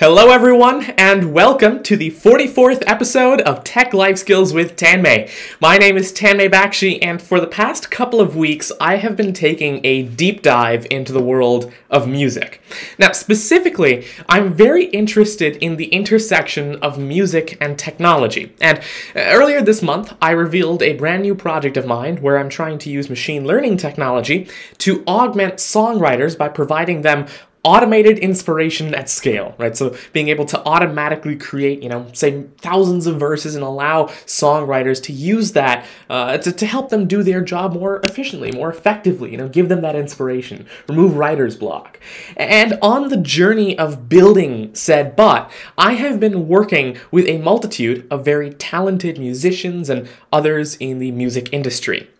Hello, everyone, and welcome to the 44th episode of Tech Life Skills with Tanmay. My name is Tanmay Bakshi, and for the past couple of weeks, I have been taking a deep dive into the world of music. Now, specifically, I'm very interested in the intersection of music and technology. And uh, earlier this month, I revealed a brand new project of mine where I'm trying to use machine learning technology to augment songwriters by providing them automated inspiration at scale, right? So being able to automatically create, you know, say thousands of verses and allow songwriters to use that uh, to, to help them do their job more efficiently, more effectively, you know, give them that inspiration, remove writer's block. And on the journey of building said bot, I have been working with a multitude of very talented musicians and others in the music industry.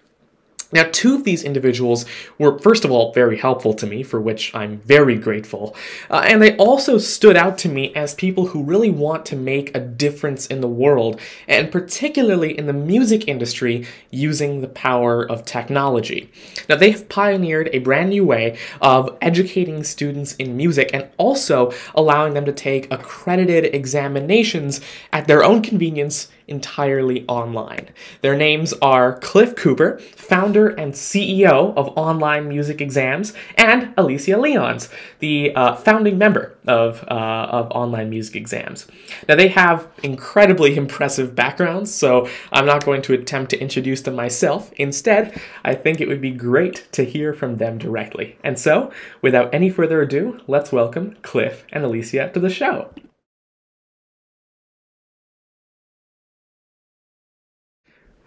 Now, two of these individuals were, first of all, very helpful to me, for which I'm very grateful. Uh, and they also stood out to me as people who really want to make a difference in the world, and particularly in the music industry, using the power of technology. Now, they have pioneered a brand new way of educating students in music and also allowing them to take accredited examinations at their own convenience entirely online. Their names are Cliff Cooper, founder and CEO of Online Music Exams, and Alicia Lyons, the uh, founding member of, uh, of Online Music Exams. Now, they have incredibly impressive backgrounds, so I'm not going to attempt to introduce them myself. Instead, I think it would be great to hear from them directly. And so, without any further ado, let's welcome Cliff and Alicia to the show.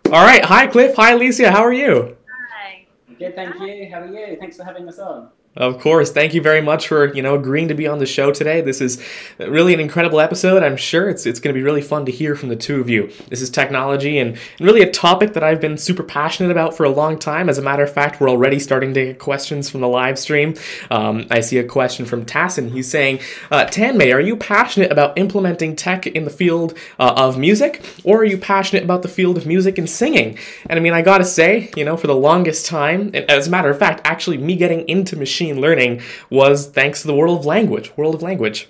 All right. Hi, Cliff. Hi, Alicia. How are you? Hi. Good, thank you. How are you? Thanks for having us on. Of course. Thank you very much for, you know, agreeing to be on the show today. This is really an incredible episode. I'm sure it's it's going to be really fun to hear from the two of you. This is technology and, and really a topic that I've been super passionate about for a long time. As a matter of fact, we're already starting to get questions from the live stream. Um, I see a question from Tassin. He's saying, uh, Tanmay, are you passionate about implementing tech in the field uh, of music, or are you passionate about the field of music and singing? And I mean, I gotta say, you know, for the longest time, as a matter of fact, actually me getting into machine machine learning was thanks to the world of language, world of language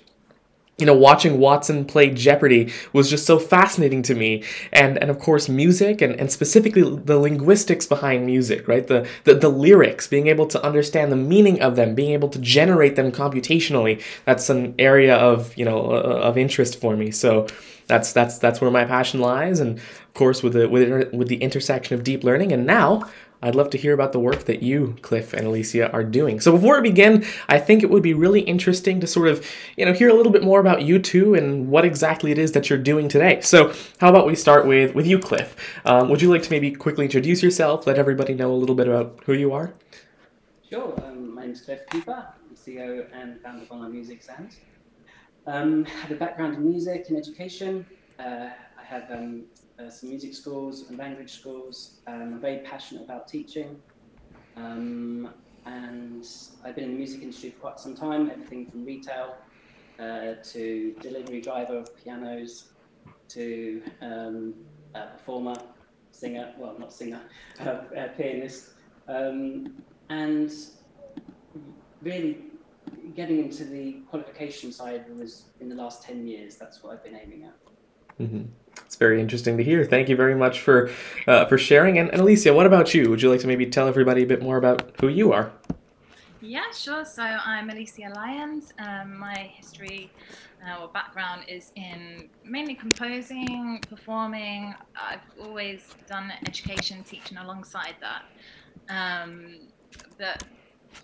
you know, watching Watson play Jeopardy was just so fascinating to me. And and of course music and, and specifically the linguistics behind music, right? The, the the lyrics, being able to understand the meaning of them, being able to generate them computationally. That's an area of, you know, uh, of interest for me. So that's that's that's where my passion lies and of course with the with, with the intersection of deep learning and now I'd love to hear about the work that you, Cliff and Alicia, are doing. So before we begin, I think it would be really interesting to sort of, you know, hear a little bit more about you two and what exactly it is that you're doing today. So how about we start with with you, Cliff? Um, would you like to maybe quickly introduce yourself, let everybody know a little bit about who you are? Sure. Um, my name is Cliff Cooper. I'm CEO and founder of Online Music Exams. Um, have a background in music and education. Uh, I have um, uh, some music schools and language schools. Um, I'm very passionate about teaching. Um, and I've been in the music industry for quite some time, everything from retail uh, to delivery driver of pianos to um, performer, singer, well, not singer, pianist. Um, and really getting into the qualification side was in the last 10 years, that's what I've been aiming at. Mm-hmm. It's very interesting to hear. Thank you very much for uh, for sharing. And, and Alicia, what about you? Would you like to maybe tell everybody a bit more about who you are? Yeah, sure. So I'm Alicia Lyons. Um, my history uh, or background is in mainly composing, performing. I've always done education, teaching alongside that. Um, but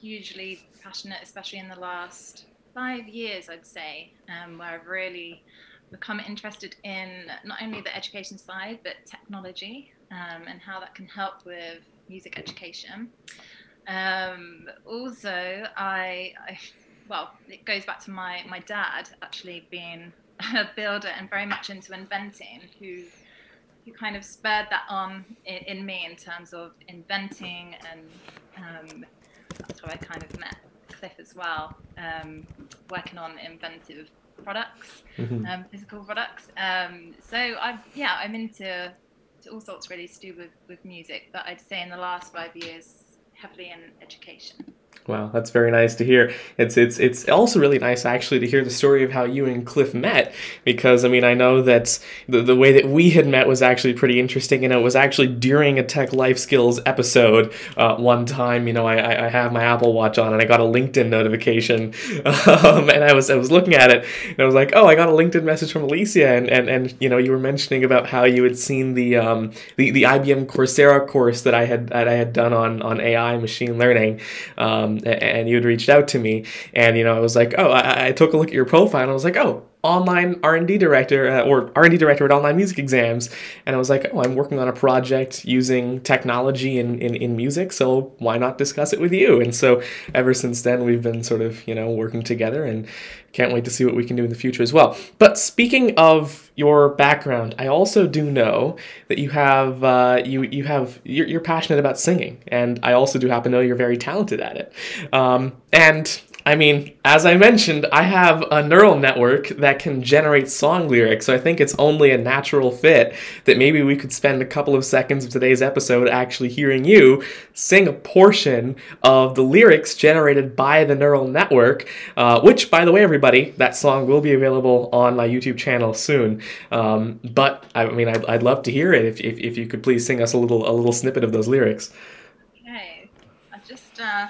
hugely passionate, especially in the last five years, I'd say, um, where I've really become interested in not only the education side but technology um, and how that can help with music education. Um, also, I, I, well, it goes back to my my dad actually being a builder and very much into inventing, who who kind of spurred that on in, in me in terms of inventing, and um, that's how I kind of met Cliff as well, um, working on inventive products, mm-hmm. um, physical products. Um, so I've yeah, I'm into all sorts really to do with, with music, but I'd say in the last five years, heavily in education. Wow, that's very nice to hear. It's it's it's also really nice actually to hear the story of how you and Cliff met because I mean I know that the, the way that we had met was actually pretty interesting and it was actually during a Tech Life Skills episode uh, one time you know I, I have my Apple Watch on and I got a LinkedIn notification um, and I was I was looking at it and I was like oh I got a LinkedIn message from Alicia and, and, and you know you were mentioning about how you had seen the um, the, the IBM Coursera course that I had that I had done on on AI machine learning. Um, Um, and you had reached out to me, and you know, I was like, oh, I, I took a look at your profile, and I was like, oh, online R&D director uh, or R&D director at Online Music Exams and I was like oh I'm working on a project using technology in, in, in music so why not discuss it with you? And so ever since then we've been sort of you know working together and can't wait to see what we can do in the future as well. But speaking of your background I also do know that you have uh, you you have you're, you're, passionate about singing and I also do happen to know you're very talented at it. Um, and I mean, as I mentioned, I have a neural network that can generate song lyrics, so I think it's only a natural fit that maybe we could spend a couple of seconds of today's episode actually hearing you sing a portion of the lyrics generated by the neural network, uh, which, by the way, everybody, that song will be available on my YouTube channel soon. Um, but, I mean, I'd, I'd love to hear it if, if, if you could please sing us a little, a little snippet of those lyrics. Okay, I just, uh,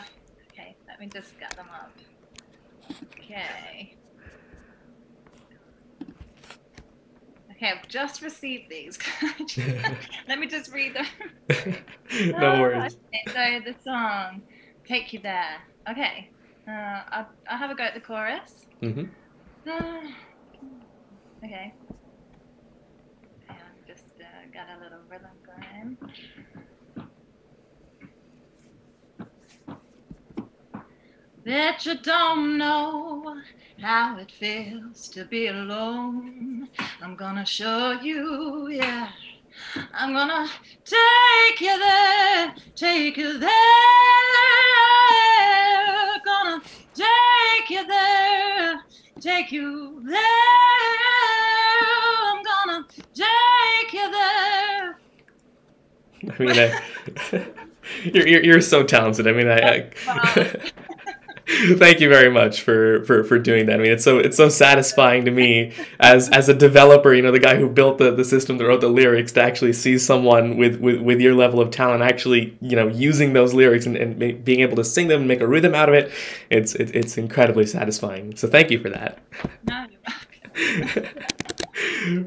okay, let me just. Okay. Okay, I've just received these. Let me just read them. no oh, worries. Okay, so the song, Take You There. Okay. Uh, I'll, I'll have a go at the chorus. Mm-hmm. Uh, okay. Okay, just uh, got a little rhythm going. Bet you don't know how it feels to be alone. I'm gonna show you, yeah. I'm gonna take you there, take you there. Gonna take you there, take you there. I'm gonna take you there. I mean, I, you're, you're, you're so talented. I mean, I, I Thank you very much for, for, for doing that. I mean, it's so it's so satisfying to me as as a developer, you know, the guy who built the, the system that wrote the lyrics, to actually see someone with, with, with your level of talent actually, you know, using those lyrics and, and being able to sing them and make a rhythm out of it. It's it, it's incredibly satisfying. So thank you for that. No,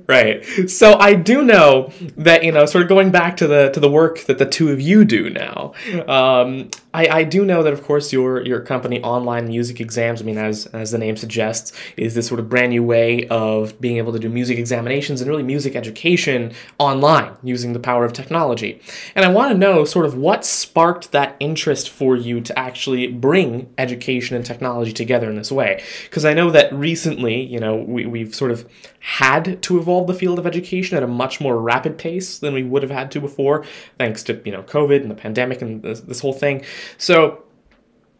right. So I do know that you know, sort of going back to the to the work that the two of you do now. Um, I, I do know that of course your your company online music exams. I mean, as as the name suggests, is this sort of brand new way of being able to do music examinations and really music education online using the power of technology. And I want to know sort of what sparked that interest for you to actually bring education and technology together in this way. Because I know that recently, you know, we, we've sort of had to evolve the field of education at a much more rapid pace than we would have had to before, thanks to you know COVID and the pandemic and this, this whole thing. So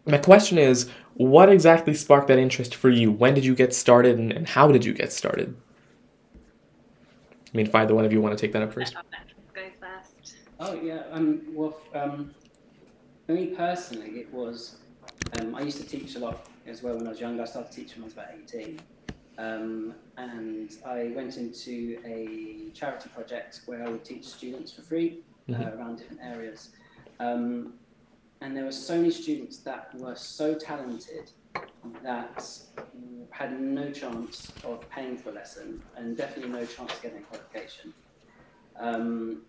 my question is, what exactly sparked that interest for you? When did you get started, and, and how did you get started? I mean, if either one of you want to take that up first. Go first. Oh yeah. Um. Well, um, for me personally, it was. Um, I used to teach a lot as well when I was younger. I started teaching when I was about eighteen. Um, and I went into a charity project where I would teach students for free uh, mm-hmm. around different areas. Um, and there were so many students that were so talented that had no chance of paying for a lesson and definitely no chance of getting a qualification. Um,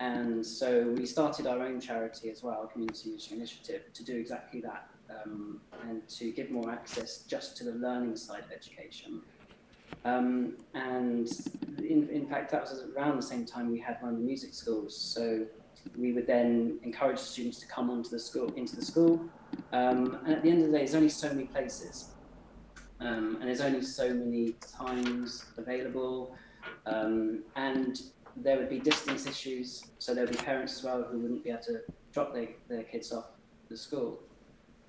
and so we started our own charity as well, Community Initiative, to do exactly that um, and to give more access just to the learning side of education. Um, and in, in fact, that was around the same time we had one of the music schools. So we would then encourage the students to come onto the school, into the school. Um, and at the end of the day, there's only so many places. Um, and there's only so many times available. Um, and there would be distance issues. So there would be parents as well who wouldn't be able to drop their, their kids off the school.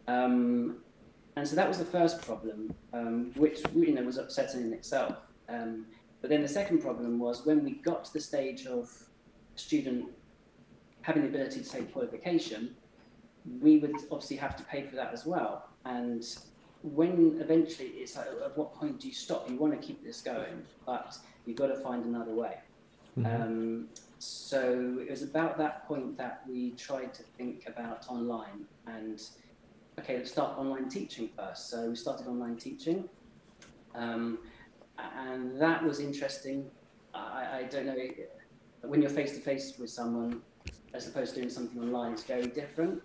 Um, and so that was the first problem, um, which you know was upsetting in itself. Um, but then the second problem was when we got to the stage of student having the ability to take qualification, we would obviously have to pay for that as well. And when eventually it's like, at what point do you stop? You want to keep this going, but you've got to find another way. Mm-hmm. Um, so it was about that point that we tried to think about online and okay, let's start online teaching first. So we started online teaching, um, and that was interesting. I, I don't know when you're face to face with someone as opposed to doing something online. It's very different,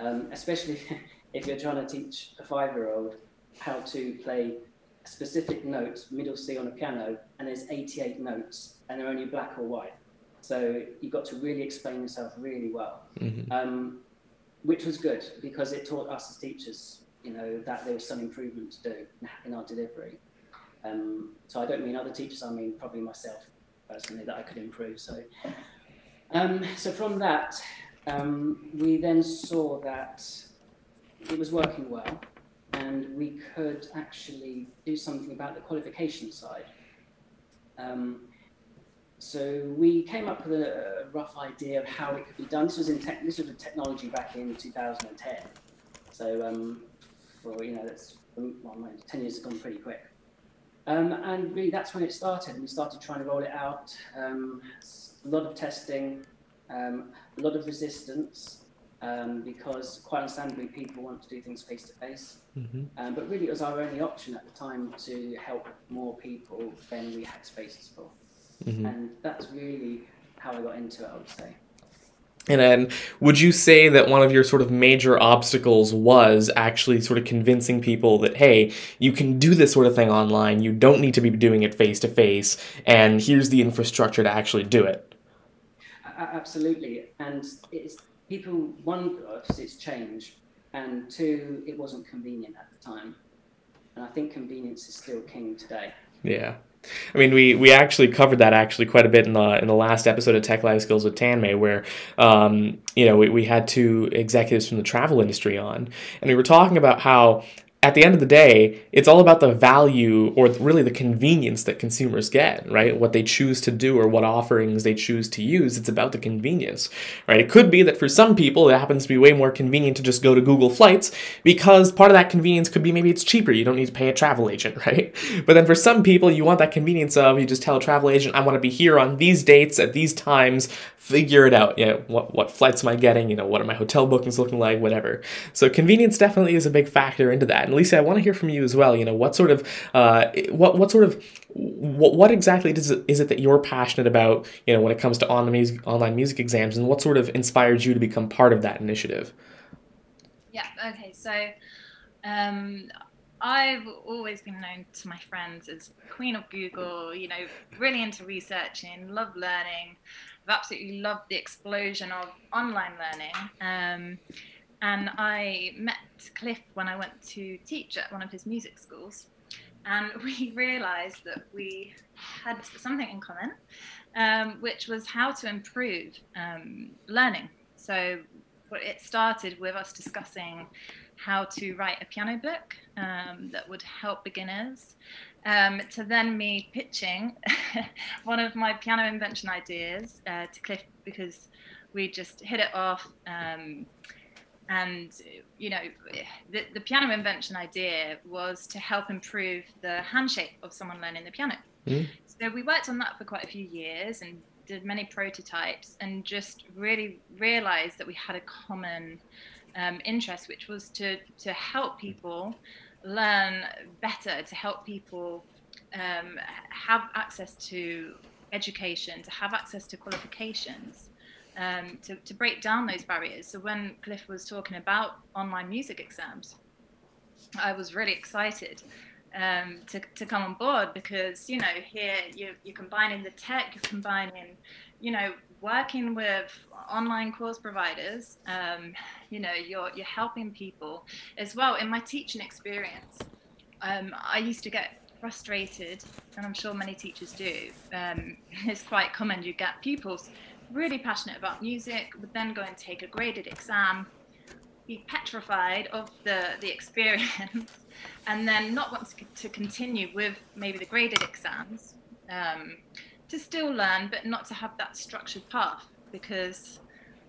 um, especially if you're trying to teach a five-year-old how to play a specific note, middle C on a piano, and there's 88 notes, and they're only black or white. So you've got to really explain yourself really well. Mm-hmm. Um, which was good because it taught us as teachers, you know, that there was some improvement to do in our delivery. Um, so I don't mean other teachers, I mean probably myself personally that I could improve. So, um, so from that, um, we then saw that it was working well, and we could actually do something about the qualification side. Um, so we came up with a, rough idea of how it could be done. This was in tech, this was a technology back in 2010. So um, for you know that's well, 10 years has gone pretty quick. Um, and really that's when it started. We started trying to roll it out. Um, a lot of testing, um, a lot of resistance, um, because quite understandably people want to do things face to face. But really it was our only option at the time to help more people than we had spaces for. Mm-hmm. And that's really how I got into it, I would say. And then, would you say that one of your sort of major obstacles was actually sort of convincing people that, hey, you can do this sort of thing online, you don't need to be doing it face to face, and here's the infrastructure to actually do it? Absolutely. And it's people, one, it's changed, and two, it wasn't convenient at the time. And I think convenience is still king today. Yeah. I mean, we, we actually covered that actually quite a bit in the in the last episode of Tech Life Skills with Tanmay, where um, you know we, we had two executives from the travel industry on, and we were talking about how at the end of the day, it's all about the value or really the convenience that consumers get, right? What they choose to do or what offerings they choose to use. It's about the convenience, right? It could be that for some people, it happens to be way more convenient to just go to Google Flights because part of that convenience could be maybe it's cheaper. You don't need to pay a travel agent, right? But then for some people, you want that convenience of you just tell a travel agent, I want to be here on these dates at these times, figure it out. Yeah, what, what flights am I getting? You know, what are my hotel bookings looking like? Whatever. So convenience definitely is a big factor into that. And Lisa, I want to hear from you as well. You know, what sort of, uh, what what sort of, what, what exactly does it, is it that you're passionate about? You know, when it comes to online music, online music exams, and what sort of inspired you to become part of that initiative? Yeah. Okay. So. Um, I've always been known to my friends as queen of Google, you know, really into researching, love learning. I've absolutely loved the explosion of online learning. Um, and I met Cliff when I went to teach at one of his music schools. And we realized that we had something in common, um, which was how to improve um, learning. So it started with us discussing how to write a piano book um, that would help beginners, um, to then me pitching one of my piano invention ideas uh, to Cliff because we just hit it off. Um, and you know, the, the piano invention idea was to help improve the hand shape of someone learning the piano. Mm. So we worked on that for quite a few years and did many prototypes and just really realized that we had a common um, interest, which was to to help people learn better, to help people um, have access to education, to have access to qualifications, um, to, to break down those barriers. So when Cliff was talking about online music exams, I was really excited um, to, to come on board because, you know, here you're, you're combining the tech, you're combining, you know, working with online course providers, um, you know, you're, you're helping people as well. In my teaching experience, um, I used to get frustrated, and I'm sure many teachers do. Um, it's quite common you get pupils really passionate about music, would then go and take a graded exam, be petrified of the, the experience, and then not want to, to continue with maybe the graded exams. Um, to still learn, but not to have that structured path because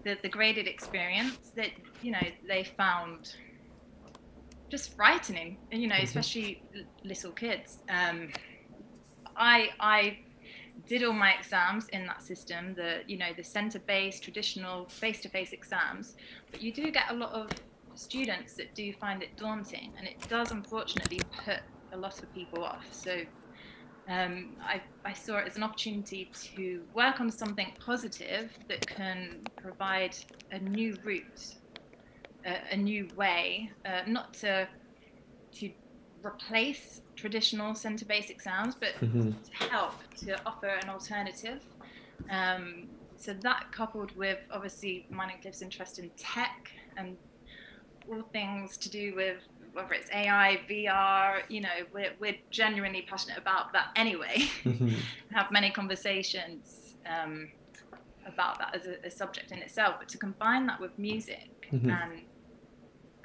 the, the graded experience that you know they found just frightening you know mm-hmm. especially little kids um, i i did all my exams in that system the you know the center based traditional face to face exams but you do get a lot of students that do find it daunting and it does unfortunately put a lot of people off. So um, I, I, saw it as an opportunity to work on something positive that can provide a new route, a, a new way, uh, not to to replace traditional center-based exams, but mm-hmm. to help to offer an alternative. Um, so that coupled with obviously mine and Cliff's interest in tech and all things to do with whether it's AI, VR, you know, we're, we're genuinely passionate about that anyway. Mm-hmm. have many conversations um, about that as a, a, subject in itself. But to combine that with music mm-hmm. and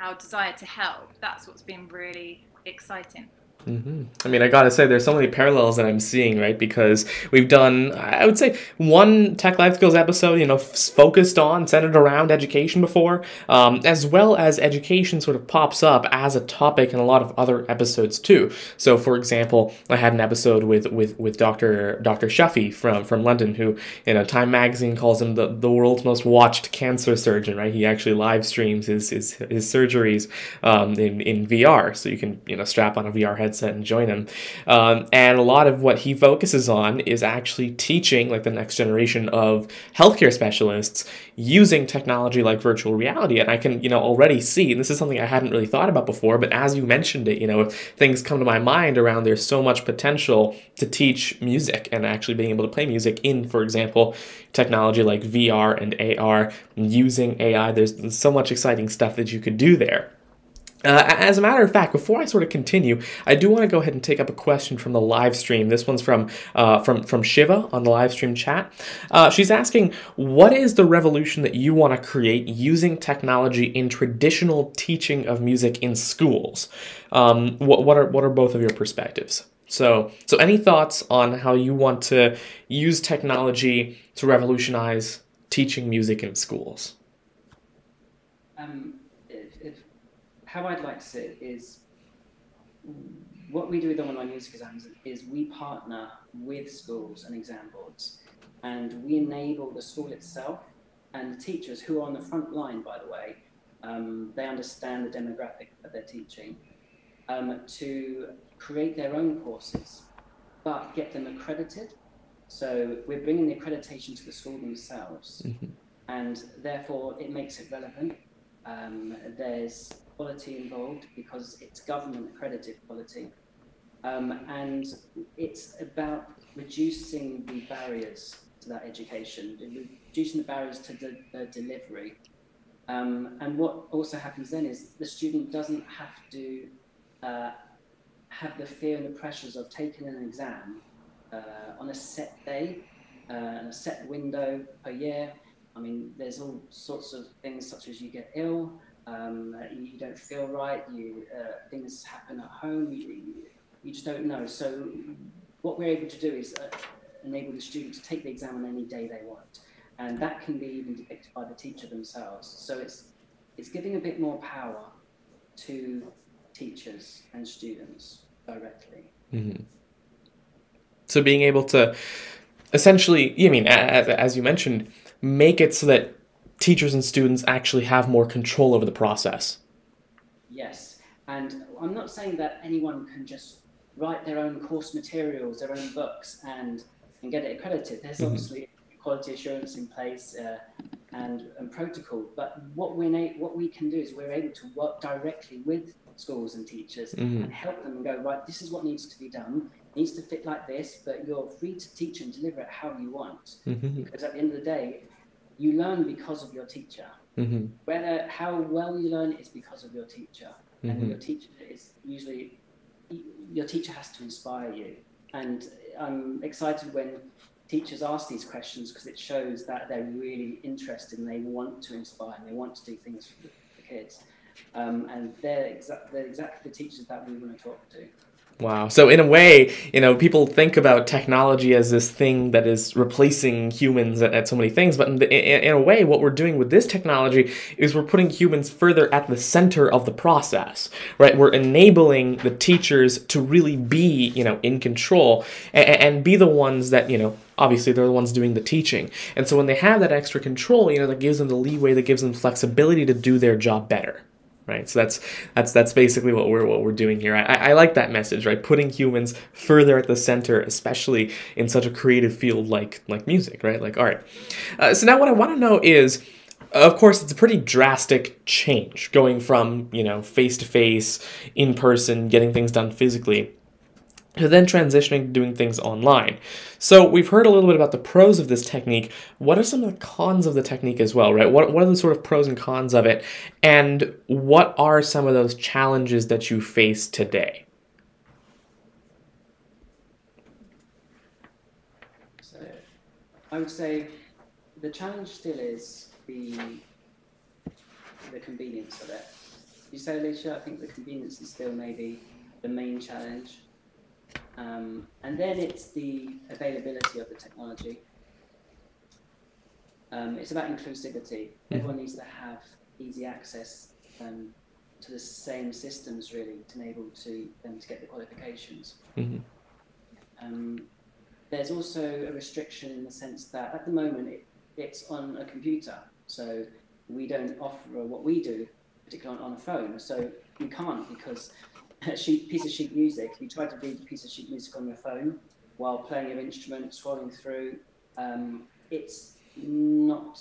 our desire to help, that's what's been really exciting. Mm-hmm. I mean, I gotta say, there's so many parallels that I'm seeing, right? Because we've done, I would say, one Tech Life Skills episode, you know, f- focused on, centered around education before, um, as well as education sort of pops up as a topic in a lot of other episodes too. So, for example, I had an episode with with with Dr. Dr. Shafi from from London, who, you know, Time Magazine calls him the, the world's most watched cancer surgeon, right? He actually live streams his his, his surgeries um, in in VR, so you can you know strap on a VR headset headset and join him. Um, and a lot of what he focuses on is actually teaching like the next generation of healthcare specialists using technology like virtual reality. And I can, you know, already see, and this is something I hadn't really thought about before, but as you mentioned it, you know, things come to my mind around there's so much potential to teach music and actually being able to play music in, for example, technology like VR and AR, using AI. There's so much exciting stuff that you could do there. Uh, as a matter of fact, before I sort of continue, I do want to go ahead and take up a question from the live stream. This one's from uh, from from Shiva on the live stream chat. Uh, she's asking, "What is the revolution that you want to create using technology in traditional teaching of music in schools?" Um, what, what are what are both of your perspectives? So, so any thoughts on how you want to use technology to revolutionize teaching music in schools? Um how I'd like to see it is what we do with online music exams is we partner with schools and exam boards and we enable the school itself and the teachers who are on the front line, by the way, um, they understand the demographic that they're teaching, um, to create their own courses, but get them accredited. So we're bringing the accreditation to the school themselves, mm-hmm. and therefore it makes it relevant. Um, there's quality involved because it's government accredited quality. Um, and it's about reducing the barriers to that education, reducing the barriers to the, the delivery. Um, and what also happens then is the student doesn't have to uh, have the fear and the pressures of taking an exam uh, on a set day uh, and a set window per year. I mean, there's all sorts of things such as you get ill, um, you don't feel right, you uh, things happen at home, you, you just don't know. So what we're able to do is uh, enable the student to take the exam on any day they want, and that can be even depicted by the teacher themselves. So it's it's giving a bit more power to teachers and students directly. Mm-hmm. So being able to essentially, I mean, as, as you mentioned, make it so that teachers and students actually have more control over the process. Yes, and I'm not saying that anyone can just write their own course materials, their own books, and and get it accredited. There's mm-hmm. obviously quality assurance in place uh, and and protocol. But what we na- what we can do is we're able to work directly with schools and teachers mm-hmm. and help them and go right. This is what needs to be done. It needs to fit like this, but you're free to teach and deliver it how you want. Mm-hmm. Because at the end of the day, you learn because of your teacher. Mm-hmm. Whether how well you learn is because of your teacher, mm-hmm. and your teacher is usually your teacher has to inspire you. And I'm excited when teachers ask these questions because it shows that they're really interested and they want to inspire and they want to do things for the, kids. Um, and they're, exa- they're exactly the teachers that we want to talk to. Wow. So in a way, you know, people think about technology as this thing that is replacing humans at, at so many things, but in, the, in, in, a way, what we're doing with this technology is we're putting humans further at the center of the process, right? We're enabling the teachers to really be, you know, in control and, and be the ones that, you know, obviously they're the ones doing the teaching. And so when they have that extra control, you know, that gives them the leeway, that gives them flexibility to do their job better right? So that's that's that's basically what we're what we're doing here. I, I like that message, right? Putting humans further at the center, especially in such a creative field like like music, right? Like art. Uh, so now what I want to know is. Of course, it's a pretty drastic change going from, you know, face to face, in person, getting things done physically, then transitioning to doing things online. So we've heard a little bit about the pros of this technique. What are some of the cons of the technique as well, right? What, what are the sort of pros and cons of it? And what are some of those challenges that you face today? So I would say the challenge still is the the convenience of it. You say, Alicia, I think the convenience is still maybe the main challenge um, and then it's the availability of the technology. Um, it's about inclusivity. Mm-hmm. Everyone needs to have easy access um, to the same systems, really, to enable to them to get the qualifications. Mm-hmm. Um, there's also a restriction in the sense that at the moment it, it's on a computer, so we don't offer what we do, particularly on, on a phone. So we can't because sheet, piece of sheet music, you try to read a piece of sheet music on your phone while playing your instrument, scrolling through, um, it's not,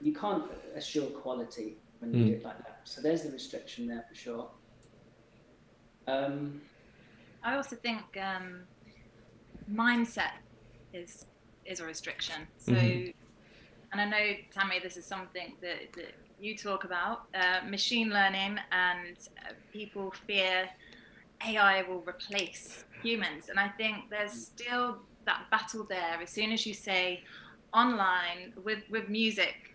you can't assure quality when you mm. do it like that. So there's the restriction there for sure. Um, I also think um, mindset is is a restriction. So, mm-hmm. and I know Tanmay, this is something that, that you talk about uh, machine learning, and uh, people fear AI will replace humans. And I think there's still that battle there as soon as you say online with, with music,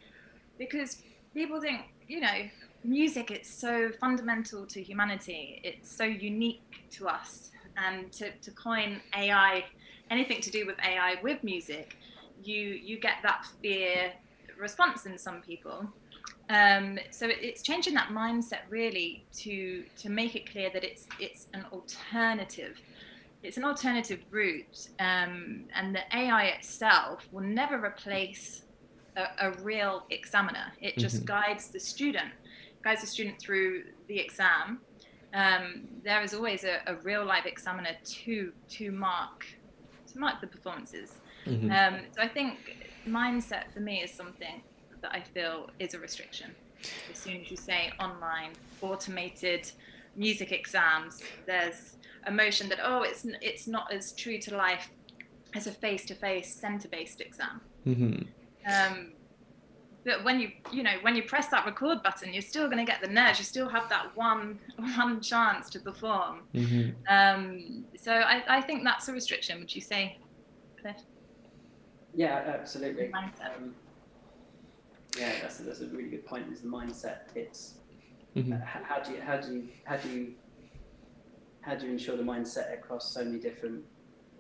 because people think, you know, music it's so fundamental to humanity, it's so unique to us. And to, to coin AI, anything to do with AI with music, you you get that fear response in some people. Um, so it, it's changing that mindset really to to make it clear that it's it's an alternative. It's an alternative route, um, and the AI itself will never replace a, a real examiner. It just mm-hmm. guides the student, guides the student through the exam. Um, there is always a, a, real live examiner to to mark to mark the performances. Mm-hmm. Um, so I think mindset for me is something that I feel is a restriction. As soon as you say online, automated music exams, there's a motion that oh, it's it's not as true to life as a face-to-face center-based exam. Mm-hmm. Um, but when you you know when you press that record button, you're still going to get the nerves. You still have that one one chance to perform. Mm-hmm. Um, so I, I think that's a restriction. Would you say, Cliff? Yeah, absolutely. Um, yeah, that's a, that's a really good point. Is the mindset? It's mm-hmm. uh, how do you how do you how do you how do you ensure the mindset across so many different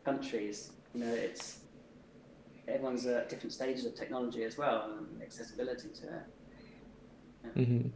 countries? You know, it's everyone's at different stages of technology as well and accessibility to it. Yeah. Mm-hmm.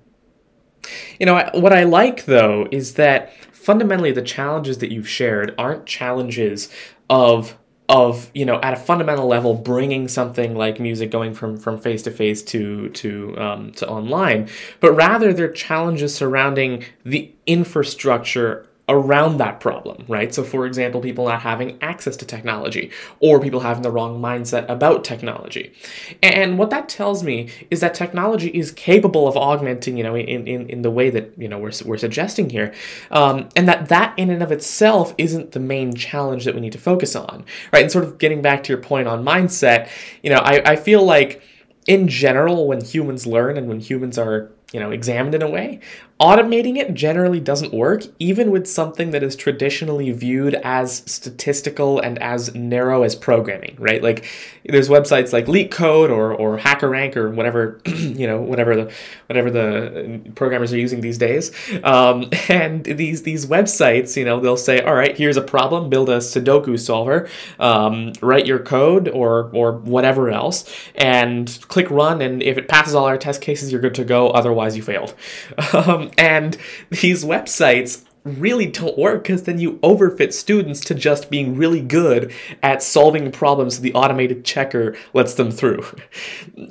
You know, what I like though is that fundamentally the challenges that you've shared aren't challenges of of you know at a fundamental level bringing something like music going from from face to face to to um, to online but rather they're challenges surrounding the infrastructure around that problem, right? So, for example, people not having access to technology or people having the wrong mindset about technology. And what that tells me is that technology is capable of augmenting, you know, in, in, in the way that, you know, we're, we're suggesting here. Um, and that that in and of itself isn't the main challenge that we need to focus on, right? And sort of getting back to your point on mindset, you know, I, I feel like in general, when humans learn and when humans are you know examined in a way automating it generally doesn't work, even with something that is traditionally viewed as statistical and as narrow as programming, right? Like there's websites like LeetCode or, or HackerRank or whatever, you know, whatever the whatever the programmers are using these days. Um, and these these websites, you know, they'll say, all right, here's a problem, build a Sudoku solver, um, write your code or or whatever else, and click run. And if it passes all our test cases, you're good to go. Otherwise, you failed. Um, and these websites really don't work because then you overfit students to just being really good at solving problems the automated checker lets them through.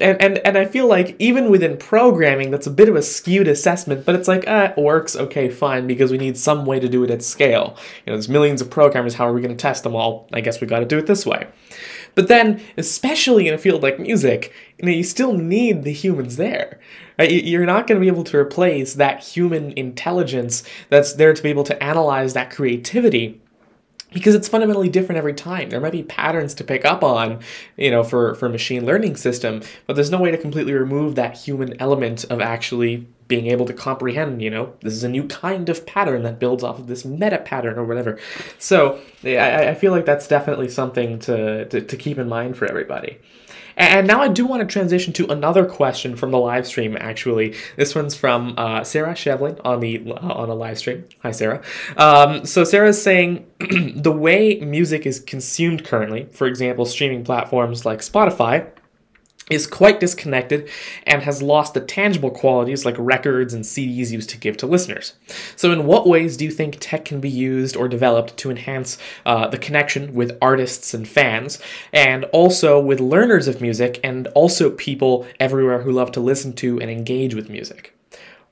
And, and, and I feel like even within programming, that's a bit of a skewed assessment, but it's like, ah, it works, okay, fine, because we need some way to do it at scale. You know, there's millions of programmers, how are we going to test them all? I guess we got to do it this way. But then, especially in a field like music, you know, you still need the humans there. Right? You're not going to be able to replace that human intelligence that's there to be able to analyze that creativity because it's fundamentally different every time. There might be patterns to pick up on, you know, for for a machine learning system, but there's no way to completely remove that human element of actually being able to comprehend, you know, this is a new kind of pattern that builds off of this meta pattern or whatever. So I, I feel like that's definitely something to, to, to keep in mind for everybody. And now I do want to transition to another question from the live stream. Actually, this one's from uh, Sarah Shevlin on the uh, on the live stream. Hi, Sarah. Um, so Sarah's saying the way music is consumed currently, for example, streaming platforms like Spotify is quite disconnected and has lost the tangible qualities like records and CDs used to give to listeners. So, in what ways do you think tech can be used or developed to enhance uh, the connection with artists and fans, and also with learners of music, and also people everywhere who love to listen to and engage with music?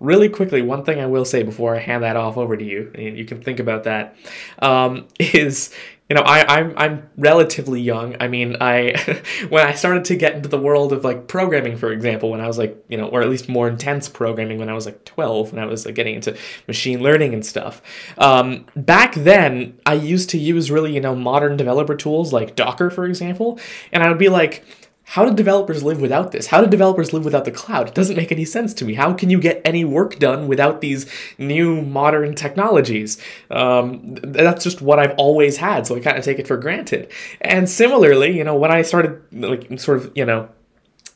Really quickly, one thing I will say before I hand that off over to you, and you can think about that, um, is you know, I, I'm I'm relatively young. I mean, I when I started to get into the world of like programming, for example, when I was like, you know, or at least more intense programming when I was like 12, when I was like getting into machine learning and stuff. Um, back then, I used to use really, you know, modern developer tools like Docker, for example, and I would be like, how do developers live without this? How do developers live without the cloud? It doesn't make any sense to me. How can you get any work done without these new modern technologies? Um, that's just what I've always had, so I kind of take it for granted. And similarly, you know, when I started, like, sort of, you know,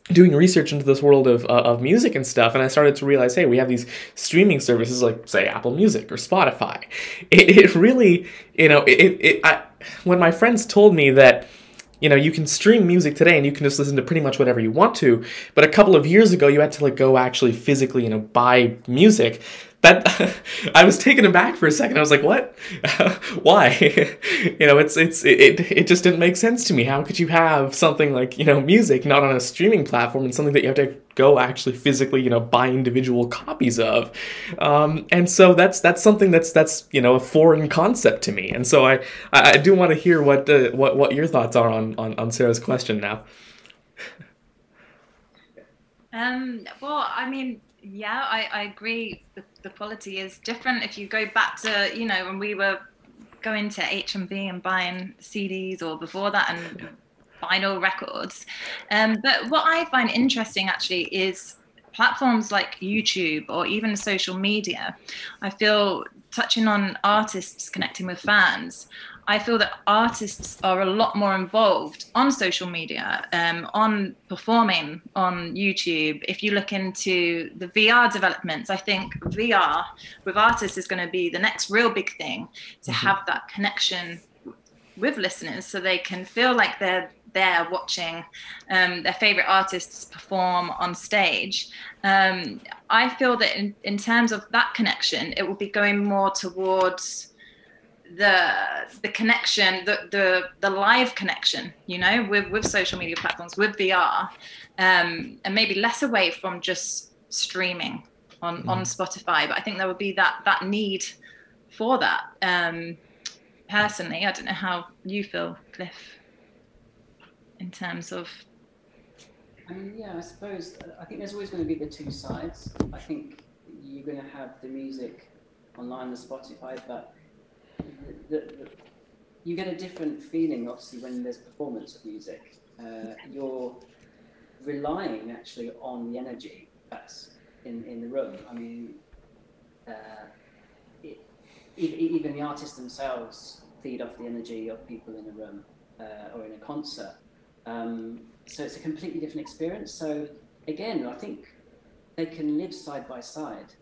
doing research into this world of, uh, of music and stuff, and I started to realize, hey, we have these streaming services like, say, Apple Music or Spotify. It, it really, you know, it, it I, when my friends told me that you know you can stream music today and you can just listen to pretty much whatever you want to but a couple of years ago you had to like go actually physically you know buy music that I was taken aback for a second. I was like, "What? Why?" you know, it's it's it, it just didn't make sense to me. How could you have something like you know music not on a streaming platform and something that you have to go actually physically you know buy individual copies of? Um, and so that's that's something that's that's you know a foreign concept to me. And so I I, do want to hear what uh, what what your thoughts are on on, on Sarah's question now. um. Well, I mean yeah, I, I agree. The, the quality is different. If you go back to, you know, when we were going to HMV and buying CDs or before that and vinyl records. Um, but what I find interesting actually is platforms like YouTube or even social media. I feel touching on artists connecting with fans. I feel that artists are a lot more involved on social media, um, on performing on YouTube. If you look into the VR developments, I think VR with artists is going to be the next real big thing to mm-hmm. have that connection with listeners so they can feel like they're there watching um, their favorite artists perform on stage. Um, I feel that in, in terms of that connection, it will be going more towards the the connection, the the the live connection, you know, with with social media platforms, with VR, um, and maybe less away from just streaming on mm. on Spotify. But I think there would be that that need for that. Um, personally, I don't know how you feel, Cliff, in terms of. I mean, yeah, I suppose uh, I think there's always going to be the two sides. I think you're going to have the music online, the Spotify, but the, the, you get a different feeling, obviously, when there's performance of music. Uh, you're relying actually on the energy that's in, in the room. I mean, uh, it, even the artists themselves feed off the energy of people in a room uh, or in a concert. Um, so it's a completely different experience. So again, I think they can live side by side.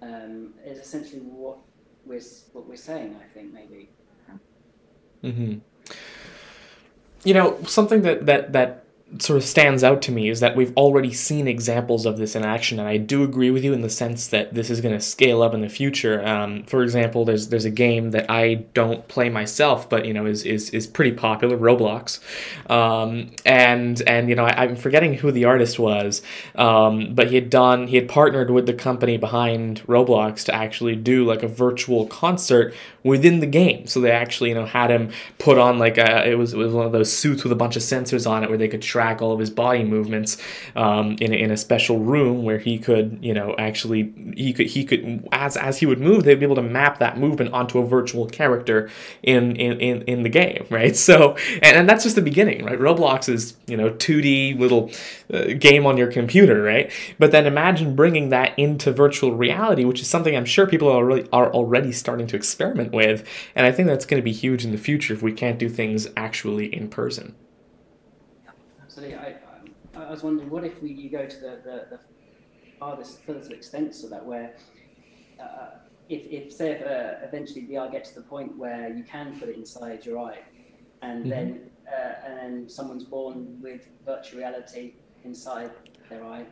Um, is essentially what we're what we're saying. I think maybe. Mm-hmm. You know, something that that that sort of stands out to me is that we've already seen examples of this in action, and I do agree with you in the sense that this is going to scale up in the future. Um, for example, there's there's a game that I don't play myself, but you know is is, is pretty popular, Roblox, um, and and you know I, am forgetting who the artist was, um, but he had done he had partnered with the company behind Roblox to actually do like a virtual concert within the game. So they actually you know had him put on like a it was it was one of those suits with a bunch of sensors on it where they could track all of his body movements um, in, a, in a special room where he could, you know, actually he could he could as as he would move, they'd be able to map that movement onto a virtual character in in in, in the game, right? So and, and that's just the beginning, right? Roblox is you know 2D little uh, game on your computer, right? But then imagine bringing that into virtual reality, which is something I'm sure people are are already starting to experiment with, and I think that's going to be huge in the future if we can't do things actually in person absolutely. I, I, was wondering, what if we you go to the, the, the farthest, furthest extents of that, where uh, if, if say if uh, eventually VR gets to the point where you can put it inside your eye, and mm-hmm. then uh, and then someone's born with virtual reality inside their eye,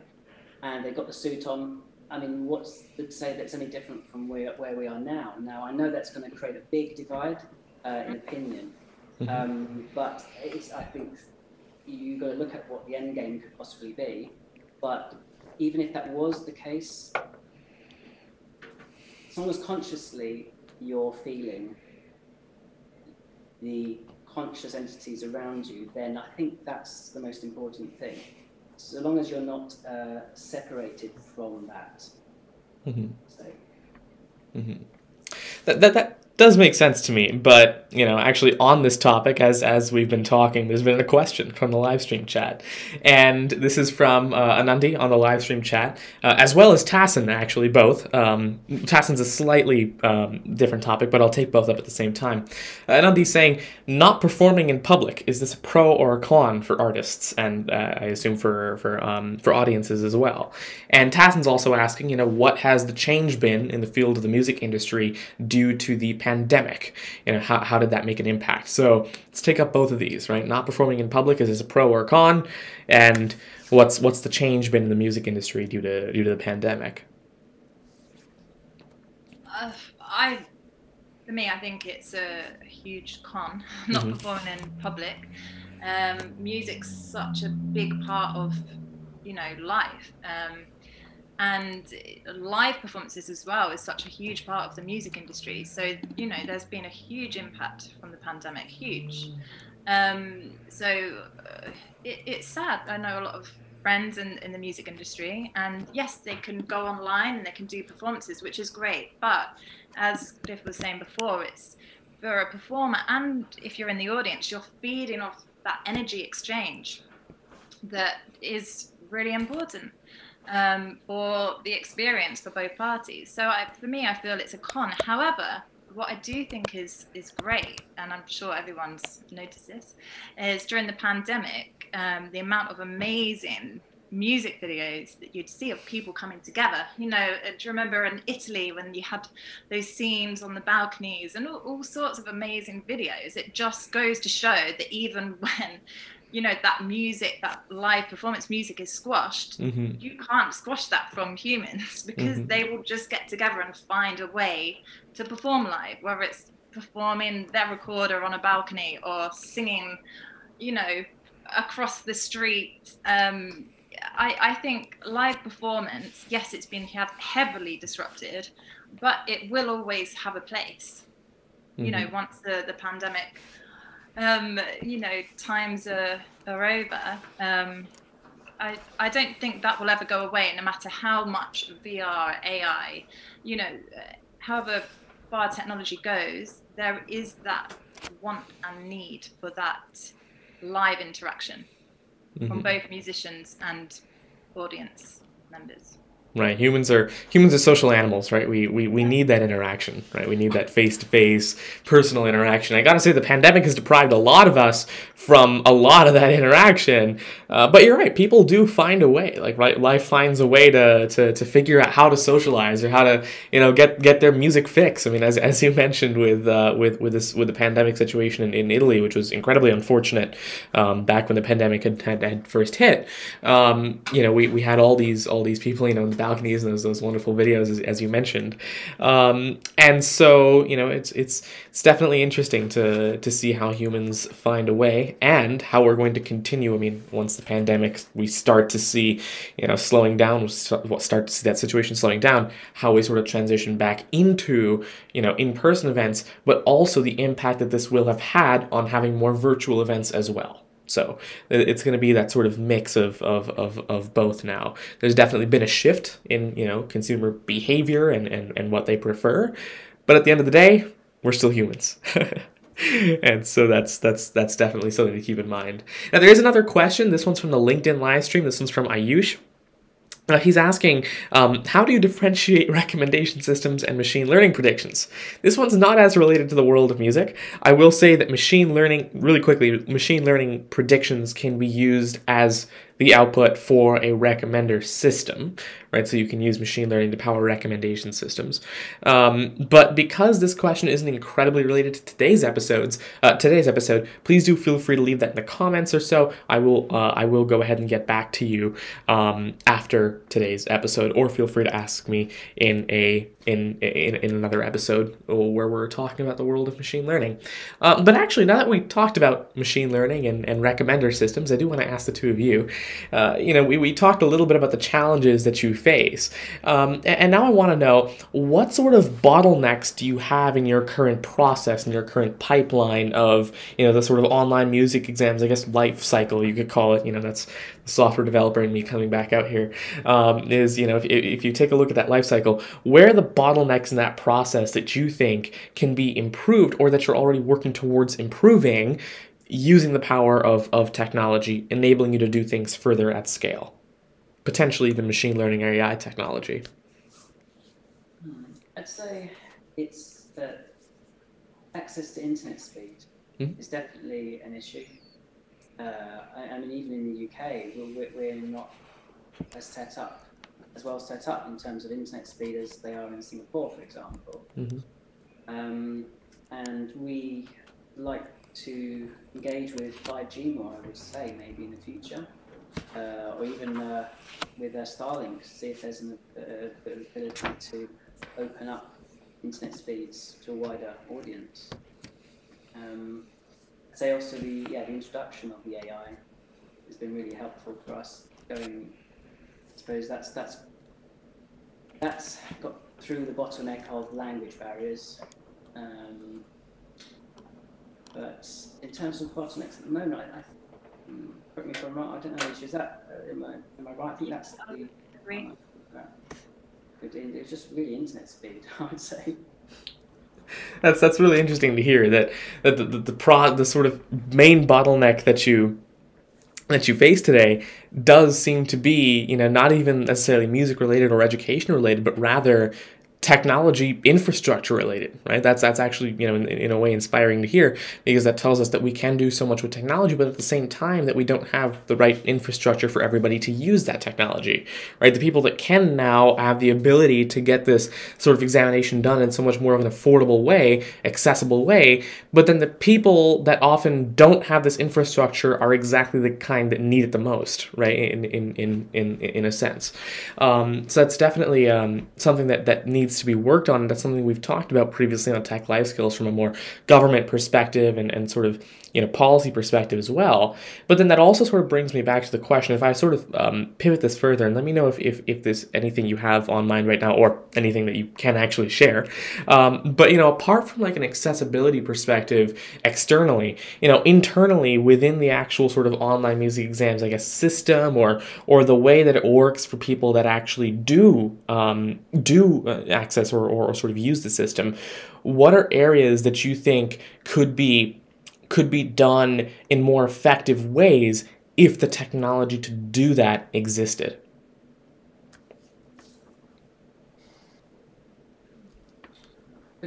and they've got the suit on. I mean, what's to say that's any different from where, where we are now? Now, I know that's going to create a big divide uh, in opinion, mm-hmm. um, but it's, I think you got to look at what the end game could possibly be. But even if that was the case, as long as consciously you're feeling the conscious entities around you, then I think that's the most important thing. So long as you're not uh, separated from that. Mm-hmm. So. Mm-hmm. That, that, that does make sense to me, but you know, actually on this topic, as as we've been talking, there's been a question from the live stream chat, and this is from uh, Anandi on the live stream chat, uh, as well as Tassin, actually both. Um, Tassin's a slightly um, different topic, but I'll take both up at the same time. Anandi's saying, not performing in public is this a pro or a con for artists, and uh, I assume for for um, for audiences as well. And Tassin's also asking, you know, what has the change been in the field of the music industry due to the pandemic? You know, how, how did that make an impact? So let's take up both of these, right? Not performing in public is this a pro or a con? And what's what's the change been in the music industry due to due to the pandemic? Uh, I, for me, I think it's a huge con not mm-hmm. performing in public. Um, music's such a big part of you know life. Um, and live performances as well is such a huge part of the music industry. So you know there's been a huge impact from the pandemic huge. Um, so uh, it, it's sad. I know a lot of friends in, in the music industry and yes they can go online and they can do performances which is great. But as Cliff was saying before it's for a performer and if you're in the audience you're feeding off that energy exchange that is really important um, for the experience for both parties. So I, for me, I feel it's a con. However, what I do think is is great, and I'm sure everyone's noticed this, is during the pandemic, um, the amount of amazing music videos that you'd see of people coming together. You know, uh, do you remember in Italy when you had those scenes on the balconies and all, all sorts of amazing videos? It just goes to show that even when you know that music that live performance music is squashed mm-hmm. you can't squash that from humans because mm-hmm. they will just get together and find a way to perform live whether it's performing their recorder on a balcony or singing you know across the street um, I, I think live performance yes it's been heavily disrupted but it will always have a place mm-hmm. you know mm-hmm. once the, the pandemic um, you know, times are, are over, um, I, I don't think that will ever go away, no matter how much VR, AI, you know, however far technology goes, there is that want and need for that live interaction mm-hmm. from both musicians and audience members. Right? Humans are humans are social animals, right? We we, we need that interaction, right? We need that face to face personal interaction. I gotta say, the pandemic has deprived a lot of us from a lot of that interaction. Uh, but you're right, people do find a way. Like right, life finds a way to, to to figure out how to socialize or how to you know get get their music fix. I mean, as, as you mentioned with uh, with with this with the pandemic situation in, in Italy, which was incredibly unfortunate um, back when the pandemic had, had, had first hit. Um, you know, we, we had all these all these people, you know, balconies and those, those wonderful videos as, as you mentioned. Um, and so, you know, it's it's it's definitely interesting to to see how humans find a way and how we're going to continue. I mean, once the pandemic we start to see, you know, slowing down, we start to see that situation slowing down, how we sort of transition back into, you know, in-person events, but also the impact that this will have had on having more virtual events as well. So it's going to be that sort of mix of, of, of, of both now. There's definitely been a shift in you know consumer behavior and, and, and what they prefer, but at the end of the day, we're still humans. and so that's that's that's definitely something to keep in mind. Now there is another question. This one's from the LinkedIn live stream. This one's from Ayush. Uh, he's asking, um, how do you differentiate recommendation systems and machine learning predictions? This one's not as related to the world of music. I will say that machine learning, really quickly, machine learning predictions can be used as the output for a recommender system, right? So you can use machine learning to power recommendation systems. Um, but because this question isn't incredibly related to today's episodes, uh, today's episode, please do feel free to leave that in the comments or so. I will uh, I will go ahead and get back to you um, after today's episode, or feel free to ask me in a in, in, in another episode where we're talking about the world of machine learning. Uh, but actually, now that we talked about machine learning and, and recommender systems, I do want to ask the two of you. Uh, you know, we, we talked a little bit about the challenges that you face. Um, and, and now I want to know what sort of bottlenecks do you have in your current process, in your current pipeline of, you know, the sort of online music exams, I guess life cycle, you could call it. You know, that's the software developer and me coming back out here um, is you know if, if you take a look at that life cycle where are the bottlenecks in that process that you think can be improved or that you're already working towards improving using the power of, of technology enabling you to do things further at scale potentially even machine learning ai technology hmm. i'd say it's that access to internet speed mm-hmm. is definitely an issue uh, I, I, mean, even in the UK, we're, we're not as set up, as well set up in terms of internet speed as they are in Singapore, for example. Mm-hmm. Um, and we like to engage with 5G more, I would say, maybe in the future, or even uh, with uh, Starlink, see if there's an uh, ability to open up internet speeds to a wider audience. Um, say also the yeah the introduction of the AI has been really helpful for us going. I suppose that's that's that's got through the bottleneck of language barriers. Um, but in terms of bottlenecks at the moment, I, I correct me if I'm wrong. I don't know. Is that uh, am, I, am I right? I think that's the. Agree. Uh, it's just really internet speed, I would say that's that's really interesting to hear that that the, the, the pro the sort of main bottleneck that you that you face today does seem to be you know not even necessarily music related or education related but rather technology infrastructure related, right? That's that's actually you know in, in, a way inspiring to hear because that tells us that we can do so much with technology, but at the same time that we don't have the right infrastructure for everybody to use that technology, right? The people that can now have the ability to get this sort of examination done in so much more of an affordable way, accessible way, but then the people that often don't have this infrastructure are exactly the kind that need it the most, right? In in in in in a sense, um, so that's definitely um, something that that needs needs to be worked on. That's something we've talked about previously on Tech Life Skills from a more government perspective and, and sort of you know policy perspective as well. But then that also sort of brings me back to the question: if I sort of um, pivot this further, and let me know if, if if there's anything you have on mind right now, or anything that you can actually share. Um, but you know, apart from like an accessibility perspective externally, you know, internally within the actual sort of online music exams, I guess system or or the way that it works for people that actually do um, do uh, access or, or sort of use the system. What are areas that you think could be could be done in more effective ways if the technology to do that existed.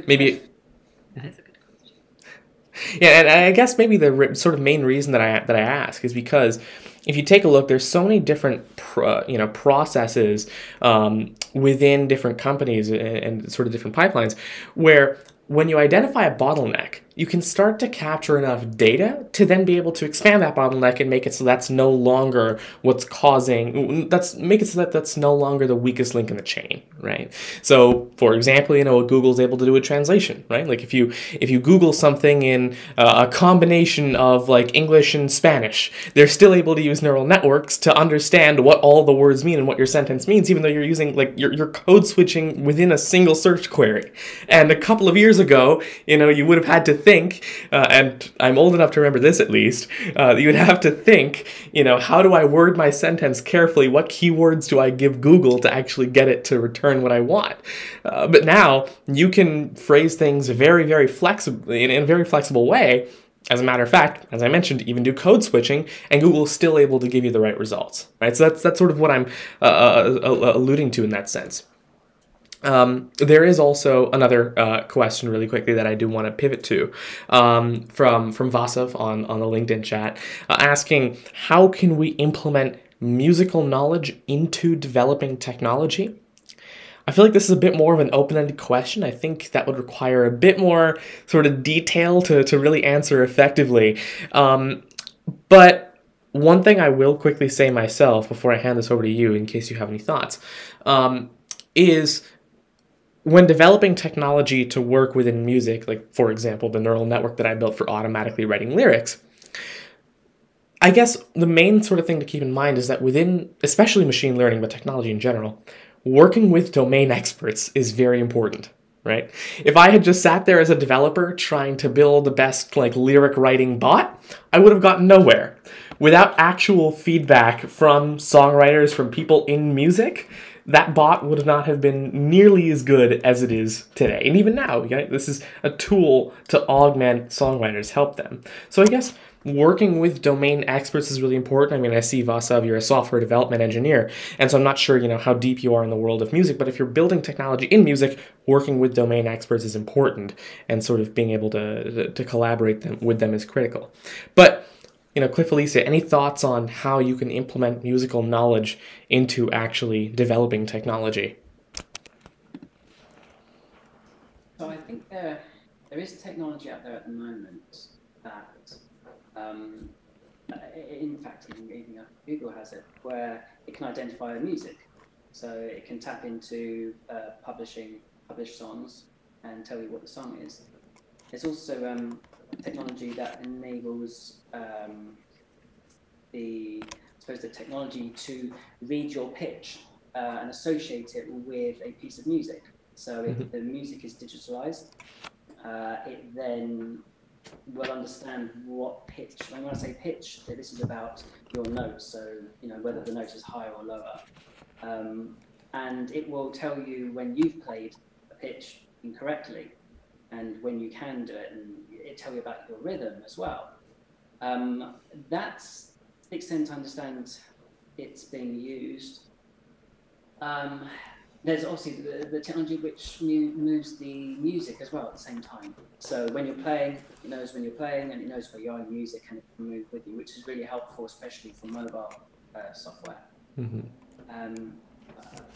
Maybe. Mm-hmm. Yeah, and I guess maybe the sort of main reason that I that I ask is because if you take a look, there's so many different uh, you know processes um, within different companies and sort of different pipelines where when you identify a bottleneck, you can start to capture enough data to then be able to expand that bottleneck and make it so that's no longer what's causing that's make it so that that's no longer the weakest link in the chain, right? So, for example, you know Google's able to do with translation, right? Like if you if you Google something in uh, a combination of like English and Spanish, they're still able to use neural networks to understand what all the words mean and what your sentence means, even though you're using like you're, you're code switching within a single search query. And a couple of years ago, you know, you would have had to think, uh, and I'm old enough to remember this at least, uh, you would have to think, you know, how do I word my sentence carefully? What keywords do I give Google to actually get it to return what I want? Uh, but now you can phrase things very, very flexibly in, in a very flexible way. As a matter of fact, as I mentioned, even do code switching, and Google's still able to give you the right results. Right, so that's that's sort of what I'm uh, uh, uh, alluding to in that sense. Um, there is also another uh, question, really quickly, that I do want to pivot to um, from from Vasav on on the LinkedIn chat, uh, asking how can we implement musical knowledge into developing technology. I feel like this is a bit more of an open-ended question. I think that would require a bit more sort of detail to, to really answer effectively. Um, but one thing I will quickly say myself before I hand this over to you, in case you have any thoughts, um, is when developing technology to work within music, like for example, the neural network that I built for automatically writing lyrics, I guess the main sort of thing to keep in mind is that within, especially machine learning, but technology in general, working with domain experts is very important, right? If I had just sat there as a developer trying to build the best like lyric writing bot, I would have gotten nowhere. Without actual feedback from songwriters, from people in music, that bot would not have been nearly as good as it is today. And even now, okay, this is a tool to augment songwriters, help them. So I guess working with domain experts is really important. I mean, I see Vasav, you're a software development engineer, and so I'm not sure, you know, how deep you are in the world of music, but if you're building technology in music, working with domain experts is important, and sort of being able to to collaborate them, with them is critical. But you know, Cliff Alicia, any thoughts on how you can implement musical knowledge into actually developing technology? So I think there there is technology out there at the moment that, um, in fact, even, even Google has it, where it can identify music. So it can tap into uh, publishing published songs and tell you what the song is. There's also um, technology that enables um, the, I suppose, the technology to read your pitch uh, and associate it with a piece of music. So if Mhm. the music is digitalized, uh, it then will understand what pitch. And when I say pitch, this is about your notes. So you know whether the note is higher or lower, um, and it will tell you when you've played a pitch incorrectly, and when you can do it, and it tell you about your rhythm as well. Um, that's the extent I understand it's being used. Um, there's obviously the, the technology which mu- moves the music as well at the same time. So when you're playing, it knows when you're playing and it knows where you are in music and it can move with you, which is really helpful, especially for mobile uh, software. Mm-hmm. Um,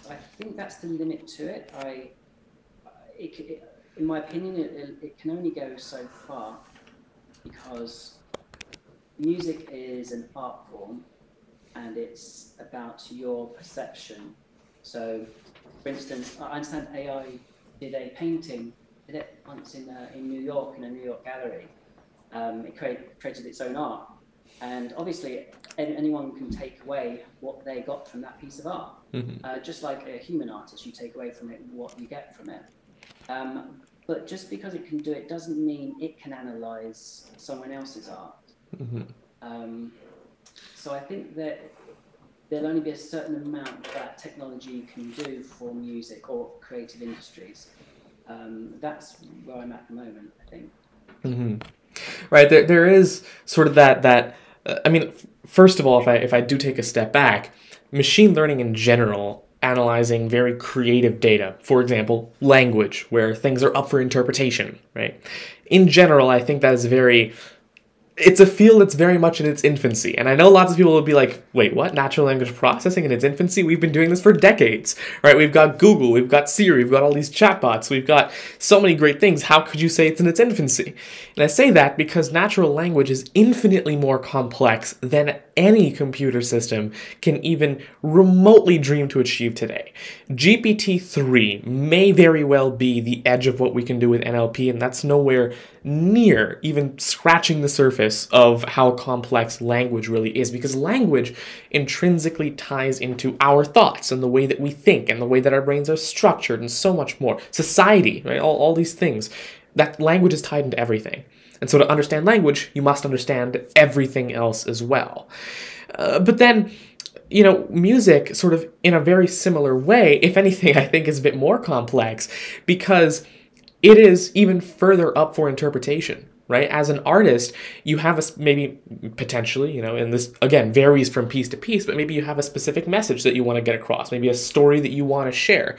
I think that's the limit to it. I, it, it, in my opinion, it, it, it can only go so far because music is an art form and it's about your perception. So, for instance, I understand AI did a painting, did it once in, uh, in New York, in a New York gallery. Um, it create, created its own art. And obviously, an- anyone can take away what they got from that piece of art. Mm-hmm. Uh, just like a human artist, you take away from it what you get from it. Um, but just because it can do it doesn't mean it can analyze someone else's art. Mm-hmm. Um, so I think that there'll only be a certain amount that technology can do for music or creative industries. Um, that's where I'm at the moment, I think. Mm-hmm. Right. There, there is sort of that that. Uh, I mean, f- first of all, if I if I do take a step back, machine learning in general analyzing very creative data. For example, language, where things are up for interpretation, right? In general, I think that is very it's a field that's very much in its infancy. And I know lots of people will be like, wait, what? Natural language processing in its infancy? We've been doing this for decades, right? We've got Google, we've got Siri, we've got all these chatbots, we've got so many great things. How could you say it's in its infancy? And I say that because natural language is infinitely more complex than any computer system can even remotely dream to achieve today. GPT 3 may very well be the edge of what we can do with NLP, and that's nowhere near even scratching the surface of how complex language really is, because language intrinsically ties into our thoughts and the way that we think and the way that our brains are structured and so much more. Society, right? All, all these things. That language is tied into everything. And so to understand language, you must understand everything else as well. Uh, but then, you know, music, sort of in a very similar way, if anything, I think is a bit more complex because it is even further up for interpretation right? As an artist, you have a maybe potentially, you know, and this again varies from piece to piece, but maybe you have a specific message that you want to get across, maybe a story that you want to share.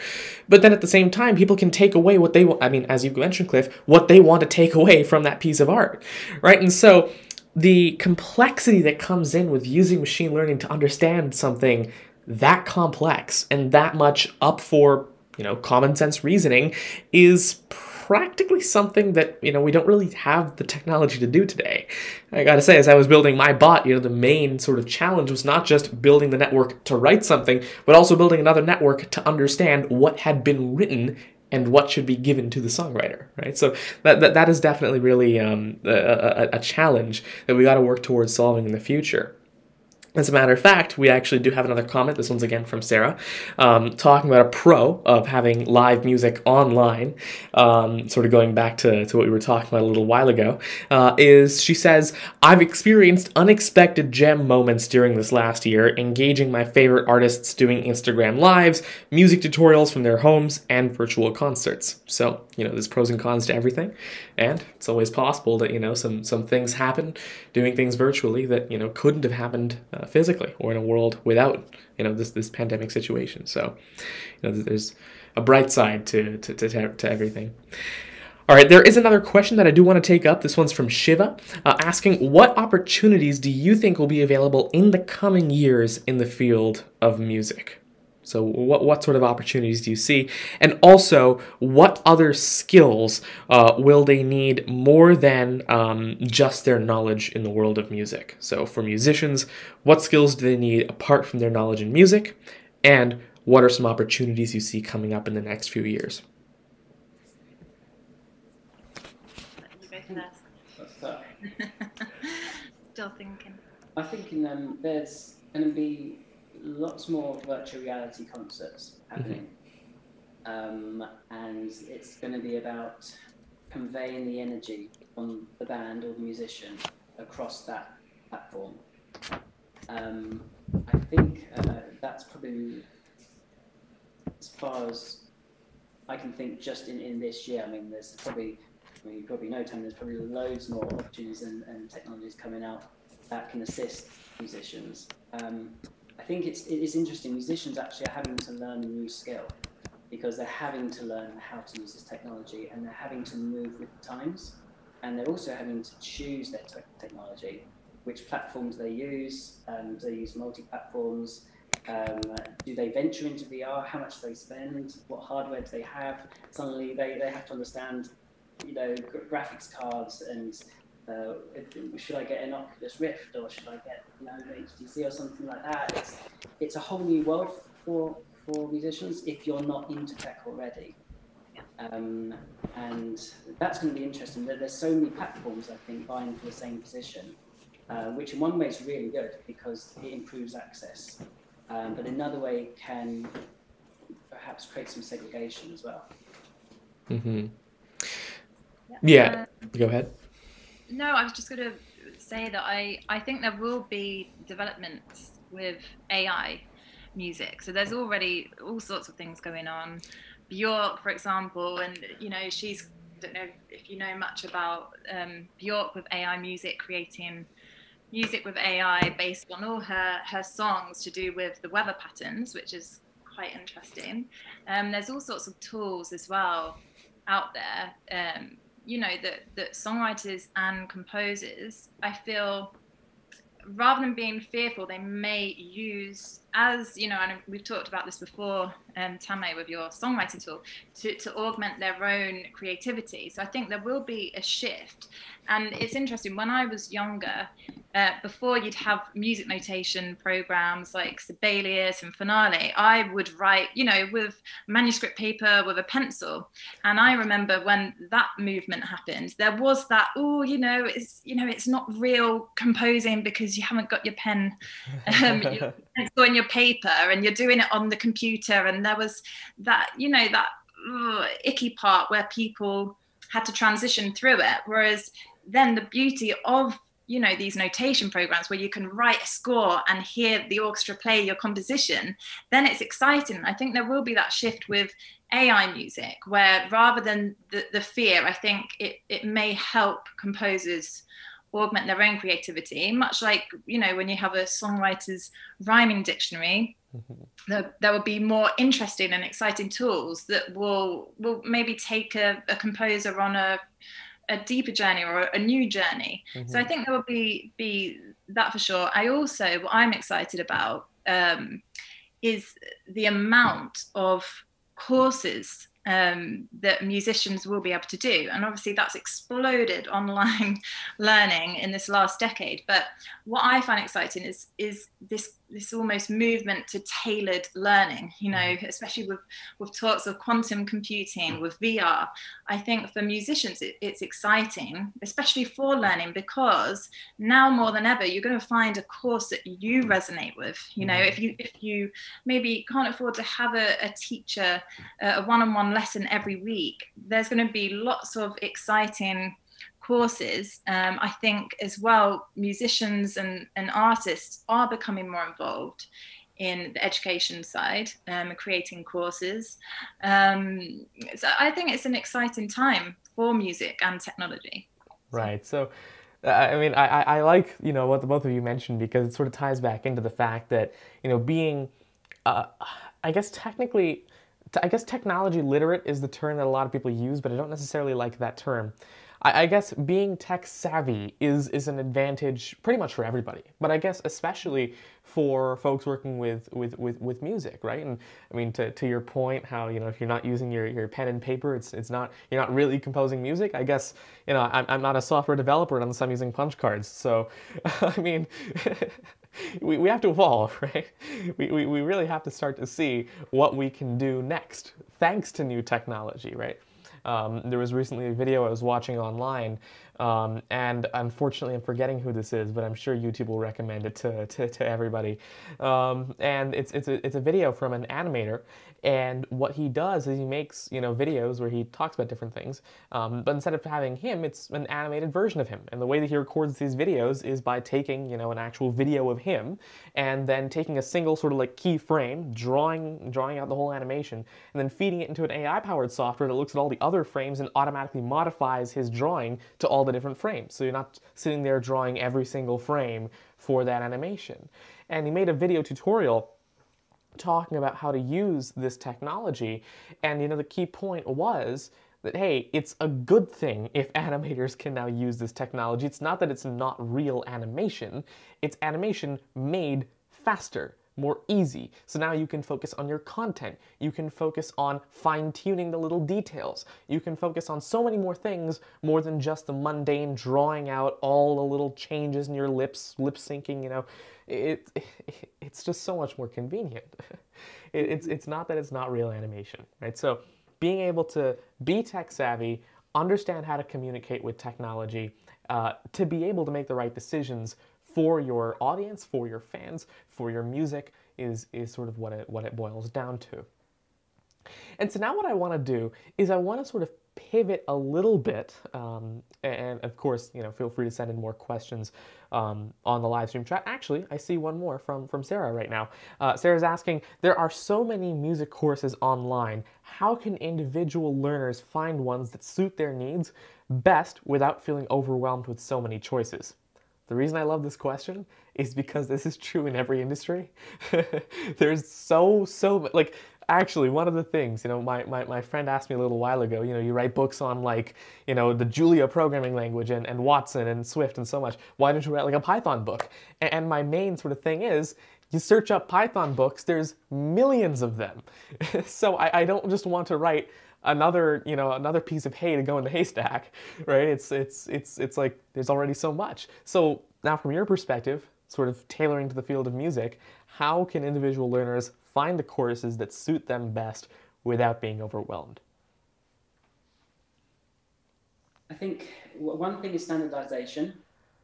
But then at the same time, people can take away what they want. I mean, as you mentioned, Cliff, what they want to take away from that piece of art, right? And so the complexity that comes in with using machine learning to understand something that complex and that much up for you know common sense reasoning is practically something that, you know, we don't really have the technology to do today. I gotta say, as I was building my bot, you know, the main sort of challenge was not just building the network to write something, but also building another network to understand what had been written and what should be given to the songwriter, right? So that, that, that is definitely really um, a, a, a challenge that we got to work towards solving in the future. As a matter of fact, we actually do have another comment. This one's again from Sarah, um, talking about a pro of having live music online. Um, sort of going back to, to what we were talking about a little while ago, uh, is she says, I've experienced unexpected gem moments during this last year, engaging my favorite artists doing Instagram lives, music tutorials from their homes, and virtual concerts. So, you know, there's pros and cons to everything, and it's always possible that, you know, some, some things happen doing things virtually that, you know, couldn't have happened. Uh, physically or in a world without you know this this pandemic situation. So you know there's a bright side to to, to, to everything. All right, there is another question that I do want to take up. This one's from Shiva, uh, asking what opportunities do you think will be available in the coming years in the field of music? So, what, what sort of opportunities do you see? And also, what other skills uh, will they need more than um, just their knowledge in the world of music? So, for musicians, what skills do they need apart from their knowledge in music? And what are some opportunities you see coming up in the next few years? Still thinking. I think in, um, there's going to be lots more virtual reality concerts happening. Mm-hmm. Um, and it's going to be about conveying the energy from the band or the musician across that platform. Um, I think uh, that's probably as far as I can think just in, in this year. I mean, there's probably, I mean, you probably know, Tom, there's probably loads more opportunities and, and technologies coming out that can assist musicians. Um, I think it's it is interesting. Musicians actually are having to learn a new skill because they're having to learn how to use this technology and they're having to move with the times and they're also having to choose their te technology, which platforms they use. Um, do they use multi-platforms? Um, do they venture into VR? How much do they spend? What hardware do they have? Suddenly they, they have to understand, you know, graphics cards and uh, should I get an Oculus Rift or should I get you know HTC or something like that? It's it's a whole new world for for musicians if you're not into tech already. Um, and that's going to be interesting. There's so many platforms, I think, vying for the same position, uh, which in one way is really good because it improves access, um, but another way can perhaps create some segregation as well. Mm-hmm. Yeah. yeah. Uh, Go ahead. No, I was just going to say that I, I think there will be developments with AI music. So there's already all sorts of things going on. Bjork, for example, and you know she's don't know if you know much about um, Bjork with AI music creating music with AI based on all her her songs to do with the weather patterns, which is quite interesting. Um, there's all sorts of tools as well out there. Um, you know that that songwriters and composers, I feel, rather than being fearful, they may use as you know, and we've talked about this before, um, Tanmay, with your songwriting tool, to, to augment their own creativity. So I think there will be a shift. And it's interesting, when I was younger, uh, before you'd have music notation programs like Sibelius and Finale, I would write, you know, with manuscript paper with a pencil. And I remember when that movement happened, there was that, oh, you know, it's you know, it's not real composing because you haven't got your pen, um, your pencil and your paper, and you're doing it on the computer. And there was that, you know, that ugh, icky part where people had to transition through it. Whereas then the beauty of you know these notation programs where you can write a score and hear the orchestra play your composition then it's exciting i think there will be that shift with ai music where rather than the, the fear i think it, it may help composers augment their own creativity much like you know when you have a songwriter's rhyming dictionary mm-hmm. there, there will be more interesting and exciting tools that will will maybe take a, a composer on a a deeper journey or a new journey. Mm-hmm. So I think there will be be that for sure. I also what I'm excited about um, is the amount of courses um, that musicians will be able to do. And obviously, that's exploded online learning in this last decade. But what I find exciting is is this this almost movement to tailored learning. You know, mm-hmm. especially with with talks of quantum computing, with VR. I think for musicians, it, it's exciting, especially for learning, because now more than ever, you're going to find a course that you resonate with. You know, mm-hmm. if you if you maybe can't afford to have a, a teacher, a one-on-one lesson every week, there's going to be lots of exciting courses. Um, I think as well, musicians and, and artists are becoming more involved in the education side, um, creating courses. Um, so I think it's an exciting time for music and technology. Right. So. I mean, I, I like you know what the both of you mentioned because it sort of ties back into the fact that you know being, uh, I guess technically, I guess technology literate is the term that a lot of people use, but I don't necessarily like that term. I, I guess being tech savvy is is an advantage pretty much for everybody, but I guess especially for folks working with, with, with, with music, right? And I mean, to, to your point, how, you know, if you're not using your, your pen and paper, it's, it's not, you're not really composing music. I guess, you know, I'm, I'm not a software developer unless I'm using punch cards. So, I mean, we, we have to evolve, right? We, we, we really have to start to see what we can do next, thanks to new technology, right? Um, there was recently a video I was watching online, um, and unfortunately I'm forgetting who this is, but I'm sure YouTube will recommend it to, to, to everybody. Um, and it's, it's, a, it's a video from an animator, and what he does is he makes you know videos where he talks about different things, um, but instead of having him, it's an animated version of him. And the way that he records these videos is by taking you know an actual video of him, and then taking a single sort of like keyframe, drawing drawing out the whole animation, and then feeding it into an AI-powered software that looks at all the other frames and automatically modifies his drawing to all the different frames. So you're not sitting there drawing every single frame for that animation. And he made a video tutorial talking about how to use this technology. And you know, the key point was that hey, it's a good thing if animators can now use this technology. It's not that it's not real animation, it's animation made faster more easy. So now you can focus on your content. You can focus on fine tuning the little details. You can focus on so many more things more than just the mundane drawing out all the little changes in your lips, lip syncing, you know. It, it it's just so much more convenient. it, it's, it's not that it's not real animation, right? So being able to be tech savvy, understand how to communicate with technology, uh, to be able to make the right decisions for your audience, for your fans, for your music is, is sort of what it, what it boils down to. And so now what I want to do is I want to sort of pivot a little bit, um, and of course, you know, feel free to send in more questions um, on the live stream chat. Actually, I see one more from, from Sarah right now. Uh, Sarah's asking, there are so many music courses online. How can individual learners find ones that suit their needs best without feeling overwhelmed with so many choices? The reason I love this question is because this is true in every industry. There's so, so, like, actually, one of the things, you know, my, my, my friend asked me a little while ago, you know, you write books on, like, you know, the Julia programming language and, and Watson and Swift and so much. Why don't you write, like, a Python book? And, and my main sort of thing is, you search up Python books, there's millions of them. so I, I don't just want to write another you know another piece of hay to go in the haystack right? It's it's it's it's like there's already so much. So now from your perspective sort of tailoring to the field of music how can individual learners find the courses that suit them best without being overwhelmed? I think one thing is standardization.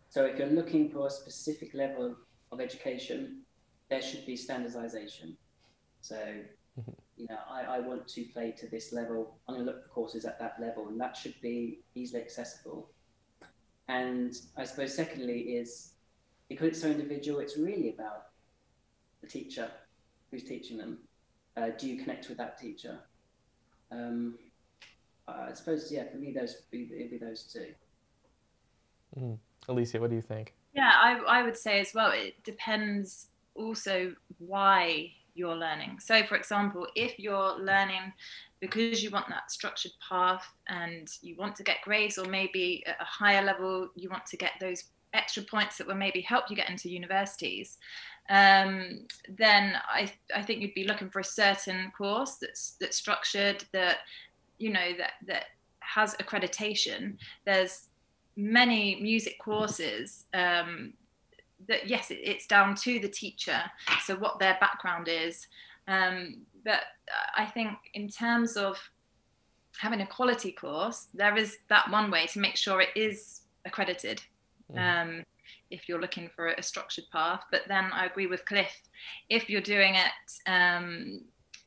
So if you're looking for a specific level of education there should be standardization. So mm-hmm you know, I, I want to play to this level. I'm going to look for courses at that level, and that should be easily accessible. And I suppose, secondly, is because it's so individual, it's really about the teacher who's teaching them. Uh, do you connect with that teacher? Um, I suppose, yeah, for me, those it'd be those two. Mm. Alicia, what do you think? Yeah, I, I would say as well, it depends also why you're learning. So, for example, if you're learning because you want that structured path and you want to get grades, or maybe at a higher level, you want to get those extra points that will maybe help you get into universities, um, then I, I think you'd be looking for a certain course that's that's structured, that you know that that has accreditation. There's many music courses um, that yes, it, it's down to the teacher, so what their background is. Um, but I think in terms of having a quality course, there is that one way to make sure it is accredited. Mm. Um, if you're looking for a structured path, but then I agree with Cliff. If you're doing it, um,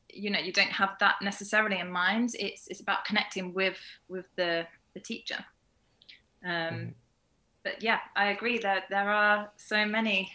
you know, you don't have that necessarily in mind. It's it's about connecting with with the the teacher. Um, mm but yeah, I agree that there are so many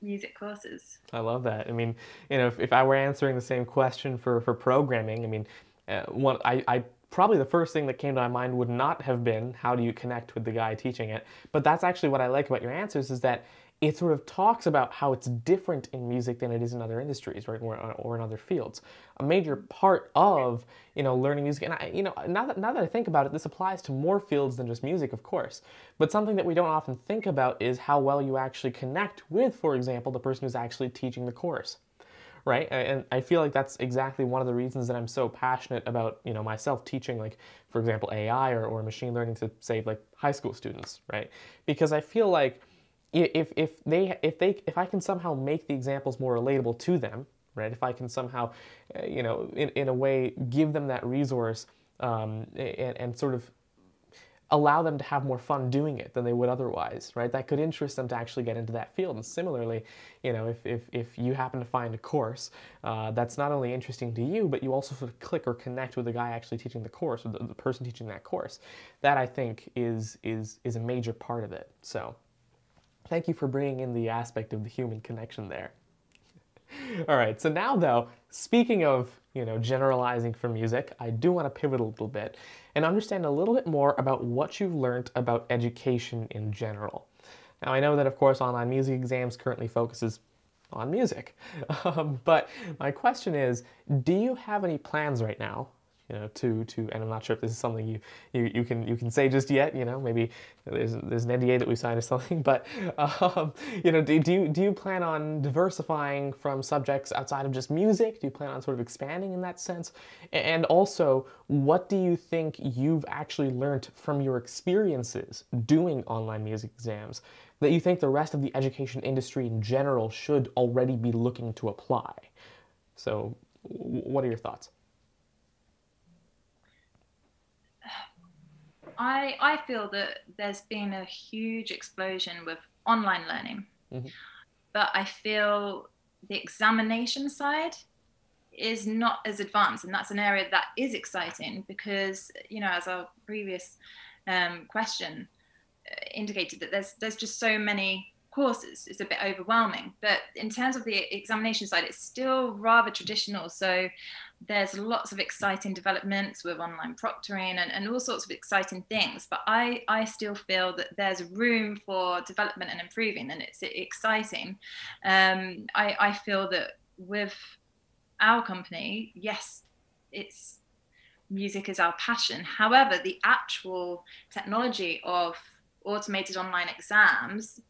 music courses. I love that. I mean, you know, if, if I were answering the same question for, for programming, I mean, uh, I, I probably the first thing that came to my mind would not have been how do you connect with the guy teaching it. But that's actually what I like about your answers is that it sort of talks about how it's different in music than it is in other industries, right, or, uh, or in other fields. A major part of you know learning music, and I, you know now that now that I think about it, this applies to more fields than just music, of course. But something that we don't often think about is how well you actually connect with, for example, the person who's actually teaching the course right and i feel like that's exactly one of the reasons that i'm so passionate about you know myself teaching like for example ai or, or machine learning to save like high school students right because i feel like if if they if they if I can somehow make the examples more relatable to them, right? If I can somehow, uh, you know, in, in a way give them that resource um, and, and sort of allow them to have more fun doing it than they would otherwise, right? That could interest them to actually get into that field. And similarly, you know, if, if, if you happen to find a course uh, that's not only interesting to you, but you also sort of click or connect with the guy actually teaching the course or the, the person teaching that course, that I think is, is, is a major part of it. So Thank you for bringing in the aspect of the human connection there. All right, so now though, speaking of, you know, generalizing for music, I do want to pivot a little bit and understand a little bit more about what you've learned about education in general. Now, I know that, of course, online music exams currently focuses on music, um, but my question is, do you have any plans right now you know, to to, and I'm not sure if this is something you you, you can you can say just yet. You know, maybe there's there's an NDA that we signed or something. But um, you know, do, do you do you plan on diversifying from subjects outside of just music? Do you plan on sort of expanding in that sense? And also, what do you think you've actually learned from your experiences doing online music exams that you think the rest of the education industry in general should already be looking to apply? So, what are your thoughts? I, I feel that there's been a huge explosion with online learning, mm-hmm. but I feel the examination side is not as advanced, and that's an area that is exciting because you know, as our previous um, question uh, indicated, that there's there's just so many courses. It's a bit overwhelming, but in terms of the examination side, it's still rather traditional. So there's lots of exciting developments with online proctoring and, and all sorts of exciting things but I, I still feel that there's room for development and improving and it's exciting. Um, I, I feel that with our company yes it's music is our passion. However the actual technology of automated online exams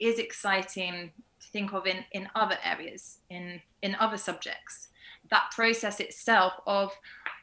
is exciting to think of in, in other areas in in other subjects that process itself of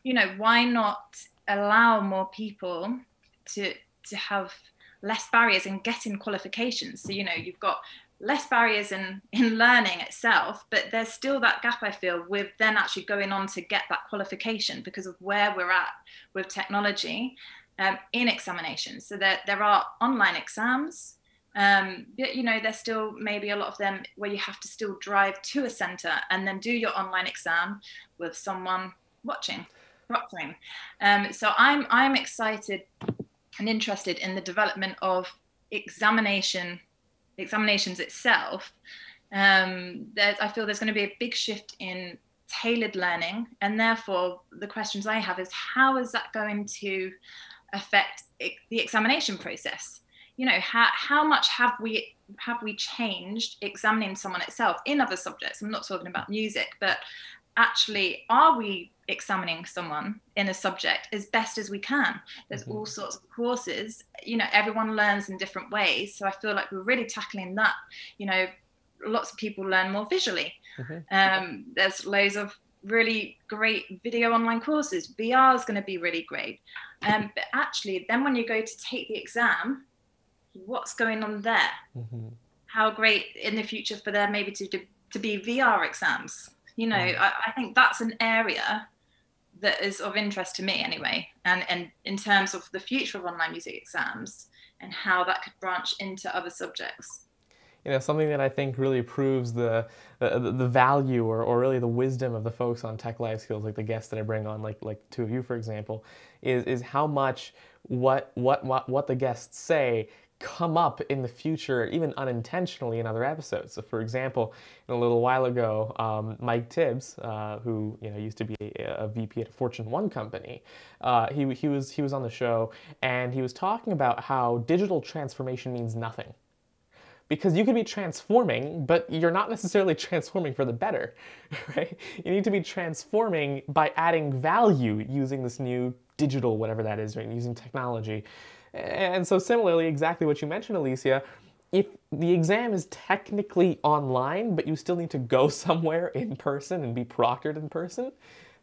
you know why not allow more people to to have less barriers in getting qualifications? So you know you've got less barriers in in learning itself but there's still that gap i feel with then actually going on to get that qualification because of where we're at with technology um, in examinations. So that there are online exams um, but you know, there's still maybe a lot of them where you have to still drive to a centre and then do your online exam with someone watching, proctoring. Um, so I'm I'm excited and interested in the development of examination examinations itself. Um, I feel there's going to be a big shift in tailored learning, and therefore the questions I have is how is that going to affect the examination process? You know how, how much have we have we changed examining someone itself in other subjects? I'm not talking about music but actually are we examining someone in a subject as best as we can? There's mm-hmm. all sorts of courses. You know everyone learns in different ways. So i feel like we're really tackling that. You know lots of people learn more visually. Mm-hmm. um, there's loads of really great video online courses. Vr is going to be really great. Um, but actually then when you go to take the exam what's going on there? Mm-hmm. How great in the future for there maybe to to be VR exams. You know, mm. I, I think that's an area that is of interest to me anyway. And and in terms of the future of online music exams and how that could branch into other subjects you know something that I think really proves the the, the value or, or really the wisdom of the folks on Tech Life Skills, like the guests that I bring on, like like two of you, for example, is is how much what what what what the guests say come up in the future, even unintentionally in other episodes. So, for example, a little while ago, um, Mike Tibbs, uh, who you know used to be a, a, VP at a Fortune One company, uh, he he was he was on the show and he was talking about how digital transformation means nothing. Because you could be transforming, but you're not necessarily transforming for the better, right? You need to be transforming by adding value using this new digital, whatever that is, right? Using technology. And so similarly, exactly what you mentioned, Alicia, if the exam is technically online, but you still need to go somewhere in person and be proctored in person,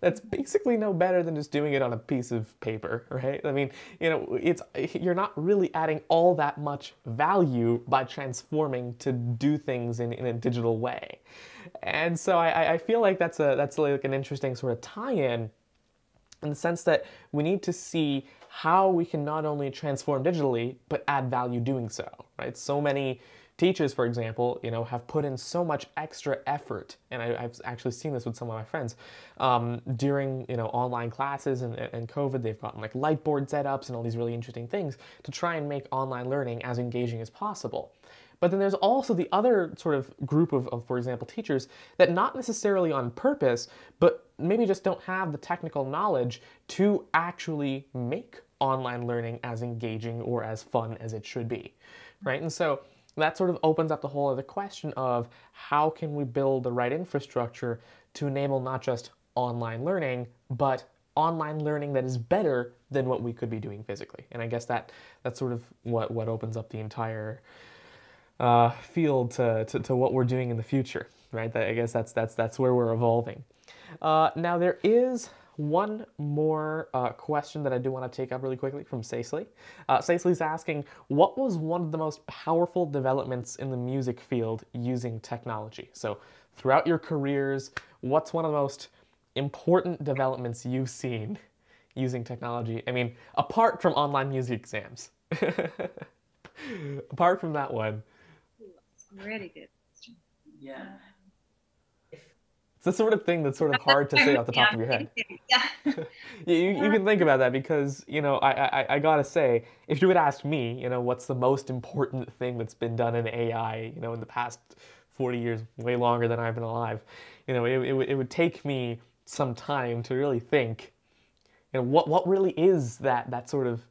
that's basically no better than just doing it on a piece of paper, right? I mean, you know, it's you're not really adding all that much value by transforming to do things in, in a digital way. And so I, I feel like that's a that's like an interesting sort of tie-in in the sense that we need to see how we can not only transform digitally, but add value doing so, right? So many teachers, for example, you know, have put in so much extra effort, and I, have actually seen this with some of my friends um, during, you know, online classes and, and COVID. They've gotten like Lightboard setups and all these really interesting things to try and make online learning as engaging as possible. But then there's also the other sort of group of, of, for example, teachers that not necessarily on purpose, but maybe just don't have the technical knowledge to actually make online learning as engaging or as fun as it should be, right? And so that sort of opens up the whole other question of how can we build the right infrastructure to enable not just online learning, but online learning that is better than what we could be doing physically. And I guess that that's sort of what, what opens up the entire uh, field to, to, to, what we're doing in the future, right? I guess that's, that's, that's where we're evolving. Uh, now there is one more uh, question that I do want to take up really quickly from Cecily. Uh, Cecily's asking, what was one of the most powerful developments in the music field using technology? So throughout your careers, what's one of the most important developments you've seen using technology? I mean, apart from online music exams. apart from that one, really good. Yeah. It's the sort of thing that's sort of hard to say off the top of your head. Yeah. you, you can think about that because, you know, I, I, I gotta say, if you would ask me, you know, what's the most important thing that's been done in AI, you know, in the past 40 years, way longer than I've been alive, you know, it, it, it would take me some time to really think, you know, what what really is that that sort of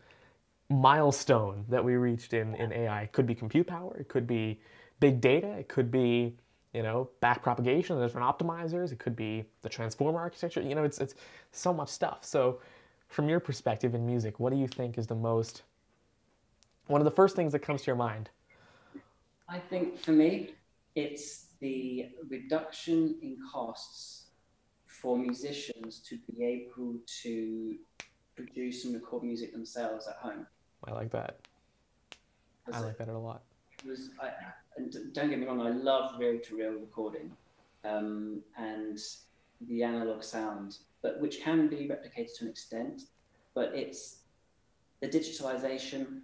milestone that we reached in in AI? It could be compute power, it could be big data, it could be you know back propagation of different optimizers, it could be the transformer architecture. You know, it's it's so much stuff. So, from your perspective in music, what do you think is the most one of the first things that comes to your mind? I think for me, it's the reduction in costs for musicians to be able to produce and record music themselves at home. I like that. I like that a lot. Was, I, and don't get me wrong, I love reel-to-reel recording um, and the analog sound, but which can be replicated to an extent. But it's the digitalization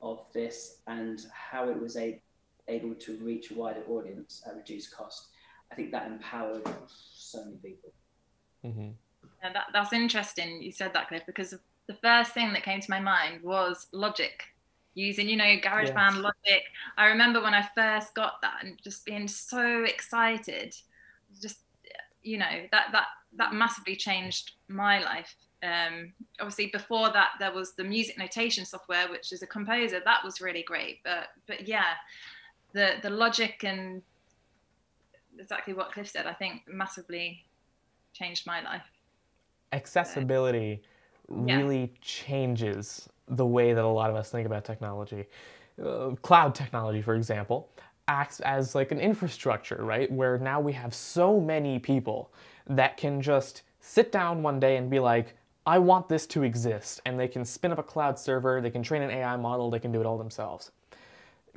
of this and how it was a, able to reach a wider audience at reduced cost. I think that empowered so many people. Mm-hmm. Yeah, that, that's interesting. You said that, Cliff, because the first thing that came to my mind was Logic, using, you know, GarageBand, yes. Logic. I remember when I first got that and just being so excited. Just, you know, that that that massively changed my life. Um, obviously, before that, there was the music notation software, which is a composer. That was really great. But but yeah, the the logic and exactly what Cliff said, I think massively changed my life. Accessibility yeah. really changes the way that a lot of us think about technology. Uh, cloud technology, for example, acts as like an infrastructure, right? Where now we have so many people that can just sit down one day and be like, I want this to exist. And they can spin up a cloud server, they can train an AI model, they can do it all themselves.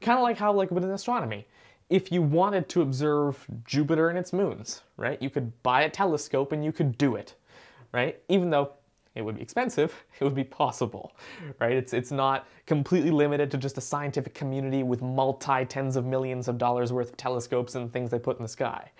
Kind of like how, like within astronomy, if you wanted to observe Jupiter and its moons, right, you could buy a telescope and you could do it, right? Even though it would be expensive, it would be possible, right? It's, it's not completely limited to just a scientific community with multi tens of millions of dollars worth of telescopes and things they put in the sky,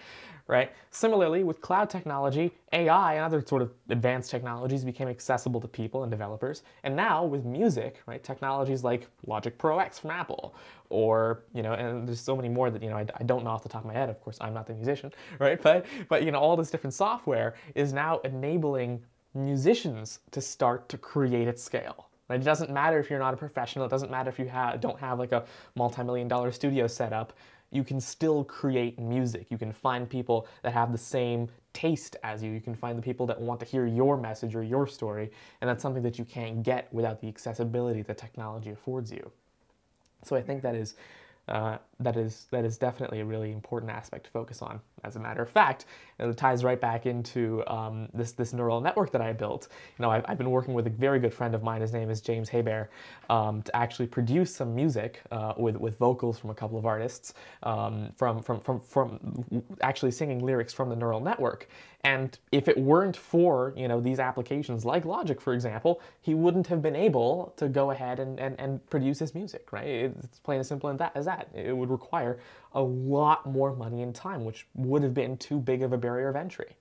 right? Similarly, with cloud technology, AI and other sort of advanced technologies became accessible to people and developers. And now with music, right, technologies like Logic Pro X from Apple, or, you know, and there's so many more that, you know, I, I don't know off the top of my head, of course, I'm not the musician, right? But, but, you know, all this different software is now enabling musicians to start to create at scale. It doesn't matter if you're not a professional, it doesn't matter if you have, don't have like a multi-million dollar studio set up, you can still create music. You can find people that have the same taste as you. You can find the people that want to hear your message or your story, and that's something that you can't get without the accessibility that technology affords you. So I think that is uh, that is that is definitely a really important aspect to focus on. As a matter of fact, it ties right back into um, this this neural network that I built. You know, I've, I've, been working with a very good friend of mine. His name is James Hebert, um, to actually produce some music uh, with with vocals from a couple of artists um, from from from from actually singing lyrics from the neural network. And if it weren't for you know these applications like Logic, for example, he wouldn't have been able to go ahead and, and, and produce his music. Right? It's plain and simple. As that, it would require a lot more money and time, which would have been too big of a barrier of entry.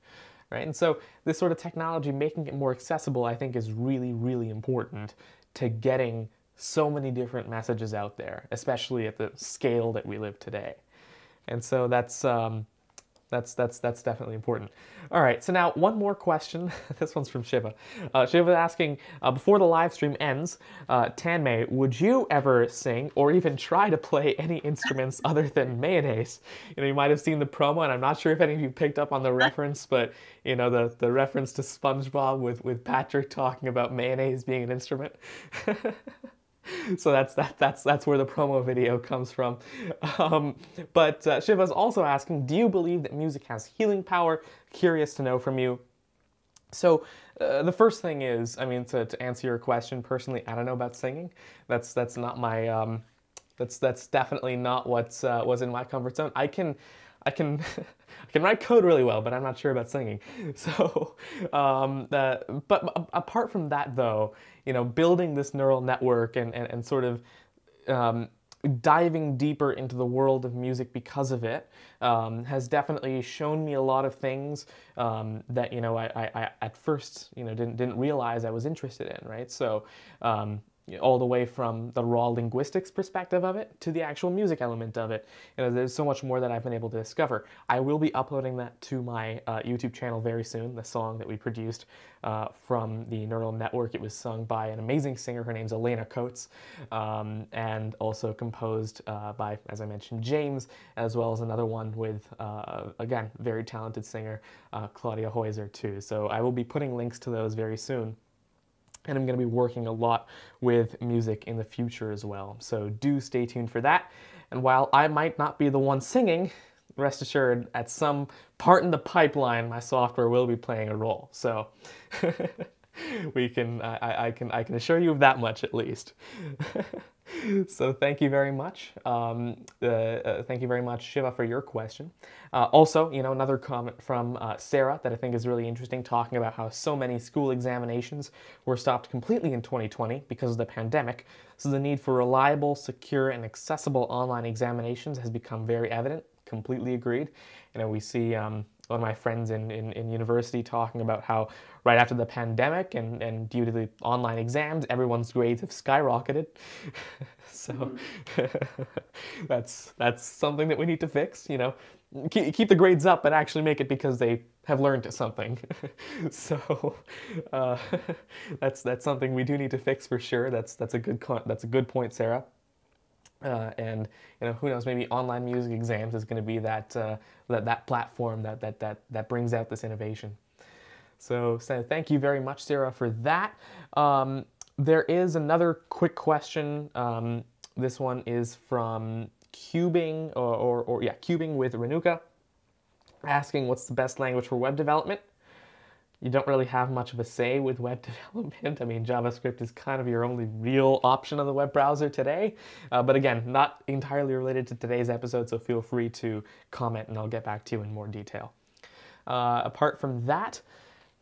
Right? And so this sort of technology making it more accessible, I think, is really, really important to getting so many different messages out there, especially at the scale that we live today. And so that's um, that's that's that's definitely important. All right, so now one more question. this one's from Shiva. Uh, Shiva asking, uh, before the live stream ends, uh, Tanmay, would you ever sing or even try to play any instruments other than mayonnaise? You know, you might have seen the promo, and I'm not sure if any of you picked up on the reference, but you know, the the reference to SpongeBob with with Patrick talking about mayonnaise being an instrument. so that's that that's that's where the promo video comes from. Um, but uh, Shiva's also asking, do you believe that music has healing power? Curious to know from you. So uh, the first thing is, I mean, to, to answer your question personally, I don't know about singing. That's that's not my um, that's that's definitely not what uh, was in my comfort zone. I can I can I can write code really well, but I'm not sure about singing. So, um, uh, but apart from that, though, you know, building this neural network and, and, and sort of um, diving deeper into the world of music because of it um, has definitely shown me a lot of things um, that you know I, I, I, at first you know didn't didn't realize I was interested in right? So um, all the way from the raw linguistics perspective of it to the actual music element of it. You know, there's so much more that I've been able to discover. I will be uploading that to my uh, YouTube channel very soon, the song that we produced uh, from the Neural Network. It was sung by an amazing singer. Her name's Elena Coates, um, and also composed uh, by, as I mentioned, James, as well as another one with, uh, again, very talented singer, uh, Claudia Heuser, too. So I will be putting links to those very soon and I'm going to be working a lot with music in the future as well. So do stay tuned for that. And while I might not be the one singing, rest assured, at some part in the pipeline, my software will be playing a role. So we can, I, I, can, I can assure you of that much at least. so thank you very much. Um, uh, uh, thank you very much, Shiva, for your question. Uh, also, you know, another comment from uh, Sarah that I think is really interesting, talking about how so many school examinations were stopped completely in 2020 because of the pandemic. So the need for reliable, secure, and accessible online examinations has become very evident. Completely agreed. You know, we see um, one of my friends in, in, in, university talking about how right after the pandemic and, and due to the online exams, everyone's grades have skyrocketed. so mm-hmm. that's that's something that we need to fix. You know, keep, keep the grades up, but actually make it because they have learned something. so uh, that's that's something we do need to fix for sure. That's that's a good that's a good point, Sarah. Uh, and you know who knows maybe online music exams is going to be that uh, that that platform that that that that brings out this innovation. So, so thank you very much, Sarah, for that. Um, there is another quick question. Um, this one is from Cubing or, or, or yeah Cubing with Renuka, asking what's the best language for web development you don't really have much of a say with web development. I mean, JavaScript is kind of your only real option on the web browser today. Uh, but again, not entirely related to today's episode, so feel free to comment and I'll get back to you in more detail. Uh, apart from that,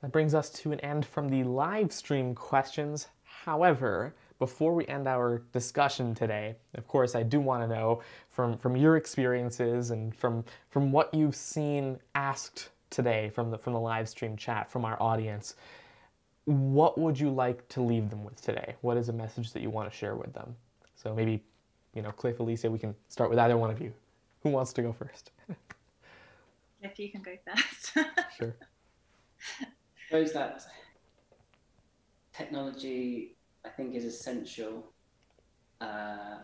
that brings us to an end from the live stream questions. However, before we end our discussion today, of course, I do want to know from, from your experiences and from, from what you've seen asked today from the from the live stream chat from our audience what would you like to leave them with today? What is a message that you want to share with them? So maybe you know cliff alicia we can start with either one of you. Who wants to go first? If you can go first. Sure. I suppose that? Technology i think is essential uh,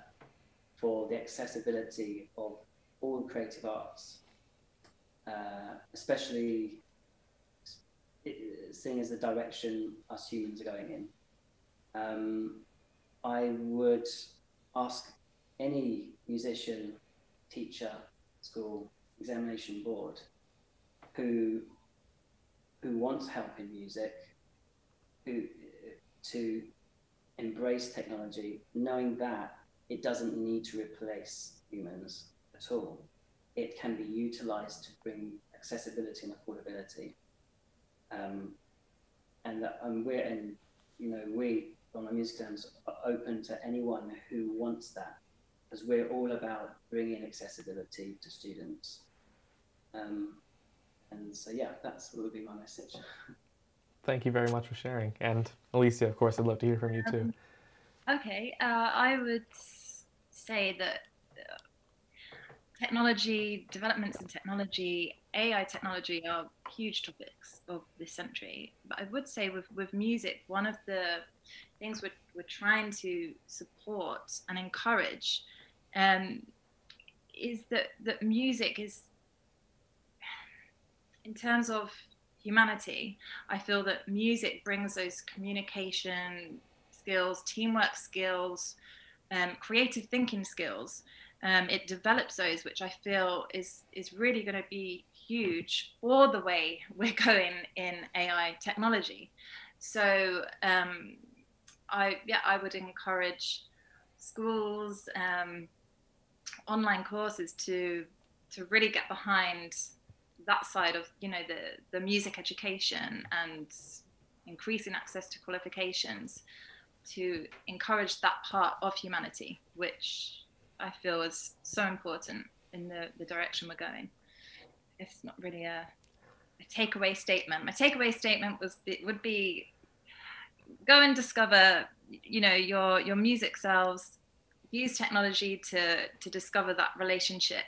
for the accessibility of all creative arts uh, especially seeing as the direction us humans are going in. Um, I would ask any musician, teacher, school, examination board who who wants help in music, who to embrace technology, knowing that it doesn't need to replace humans at all it can be utilized to bring accessibility and affordability. Um, and that, um, we're, and you know, we on our music terms are open to anyone who wants that, because we're all about bringing accessibility to students. Um, and so, yeah, that's what would be my message. Thank you very much for sharing. And Alicia, of course, I'd love to hear from you too. Okay, uh, I would say that technology, developments in technology, AI technology are huge topics of this century. But I would say with, with music, one of the things we're, we're trying to support and encourage um, is that, that music is, in terms of humanity, I feel that music brings those communication skills, teamwork skills, um, creative thinking skills um, it develops those, which I feel is is really going to be huge for the way we're going in AI technology. So um, I yeah I would encourage schools, um, online courses to to really get behind that side of you know the the music education and increasing access to qualifications to encourage that part of humanity which I feel is so important in the, the direction we're going. It's not really a, a takeaway statement. My takeaway statement was it would be go and discover you know your your music selves use technology to to discover that relationship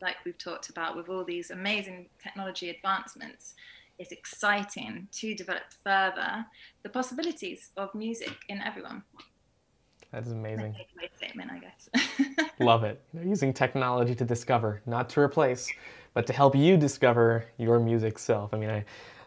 like we've talked about with all these amazing technology advancements it's exciting to develop further the possibilities of music in everyone that is amazing. Statement i guess. Love it. Using technology to discover not to replace but to help you discover your music self. I mean i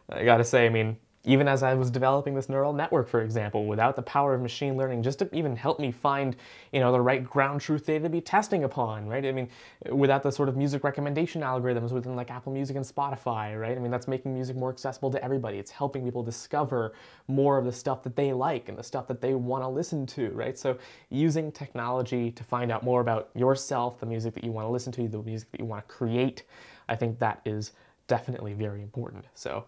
i gotta say i mean even as I was developing this neural network, for example, without the power of machine learning, just to even help me find, you know, the right ground truth data to be testing upon, right? I mean, without the sort of music recommendation algorithms within like Apple Music and Spotify, right? I mean, that's making music more accessible to everybody. It's helping people discover more of the stuff that they like and the stuff that they want to listen to, right? So using technology to find out more about yourself, the music that you want to listen to, the music that you want to create, I think that is definitely very important. So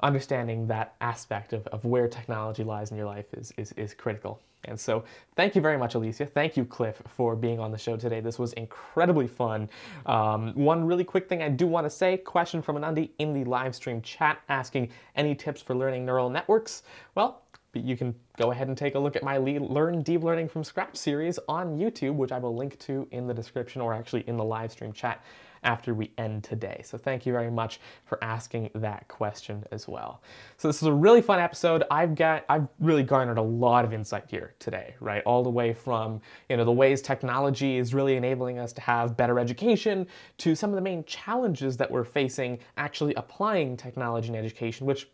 understanding that aspect of, of where technology lies in your life is, is, is critical. And so, thank you very much, Alicia. Thank you, Cliff, for being on the show today. This was incredibly fun. Um, one really quick thing I do want to say question from Anandi in the live stream chat asking any tips for learning neural networks. Well, you can go ahead and take a look at my Learn Deep Learning from Scratch series on YouTube, which I will link to in the description or actually in the live stream chat after we end today. So thank you very much for asking that question as well. So this is a really fun episode. I've got I've really garnered a lot of insight here today, right? All the way from, you know, the ways technology is really enabling us to have better education to some of the main challenges that we're facing actually applying technology in education, which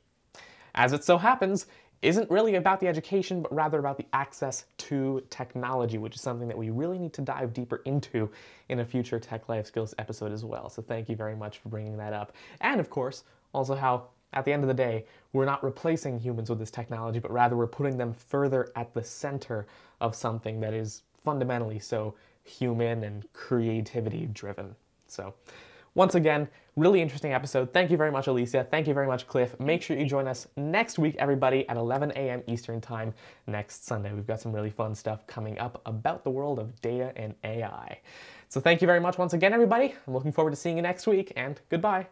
as it so happens, isn't really about the education, but rather about the access to technology, which is something that we really need to dive deeper into in a future Tech Life Skills episode as well. So thank you very much for bringing that up. And of course, also how at the end of the day, we're not replacing humans with this technology, but rather we're putting them further at the center of something that is fundamentally so human and creativity driven. So once again, really interesting episode. Thank you very much, Alicia. Thank you very much, Cliff. Make sure you join us next week, everybody, at 11 a.m. Eastern Time next Sunday. We've got some really fun stuff coming up about the world of data and AI. So thank you very much once again, everybody. I'm looking forward to seeing you next week, and goodbye.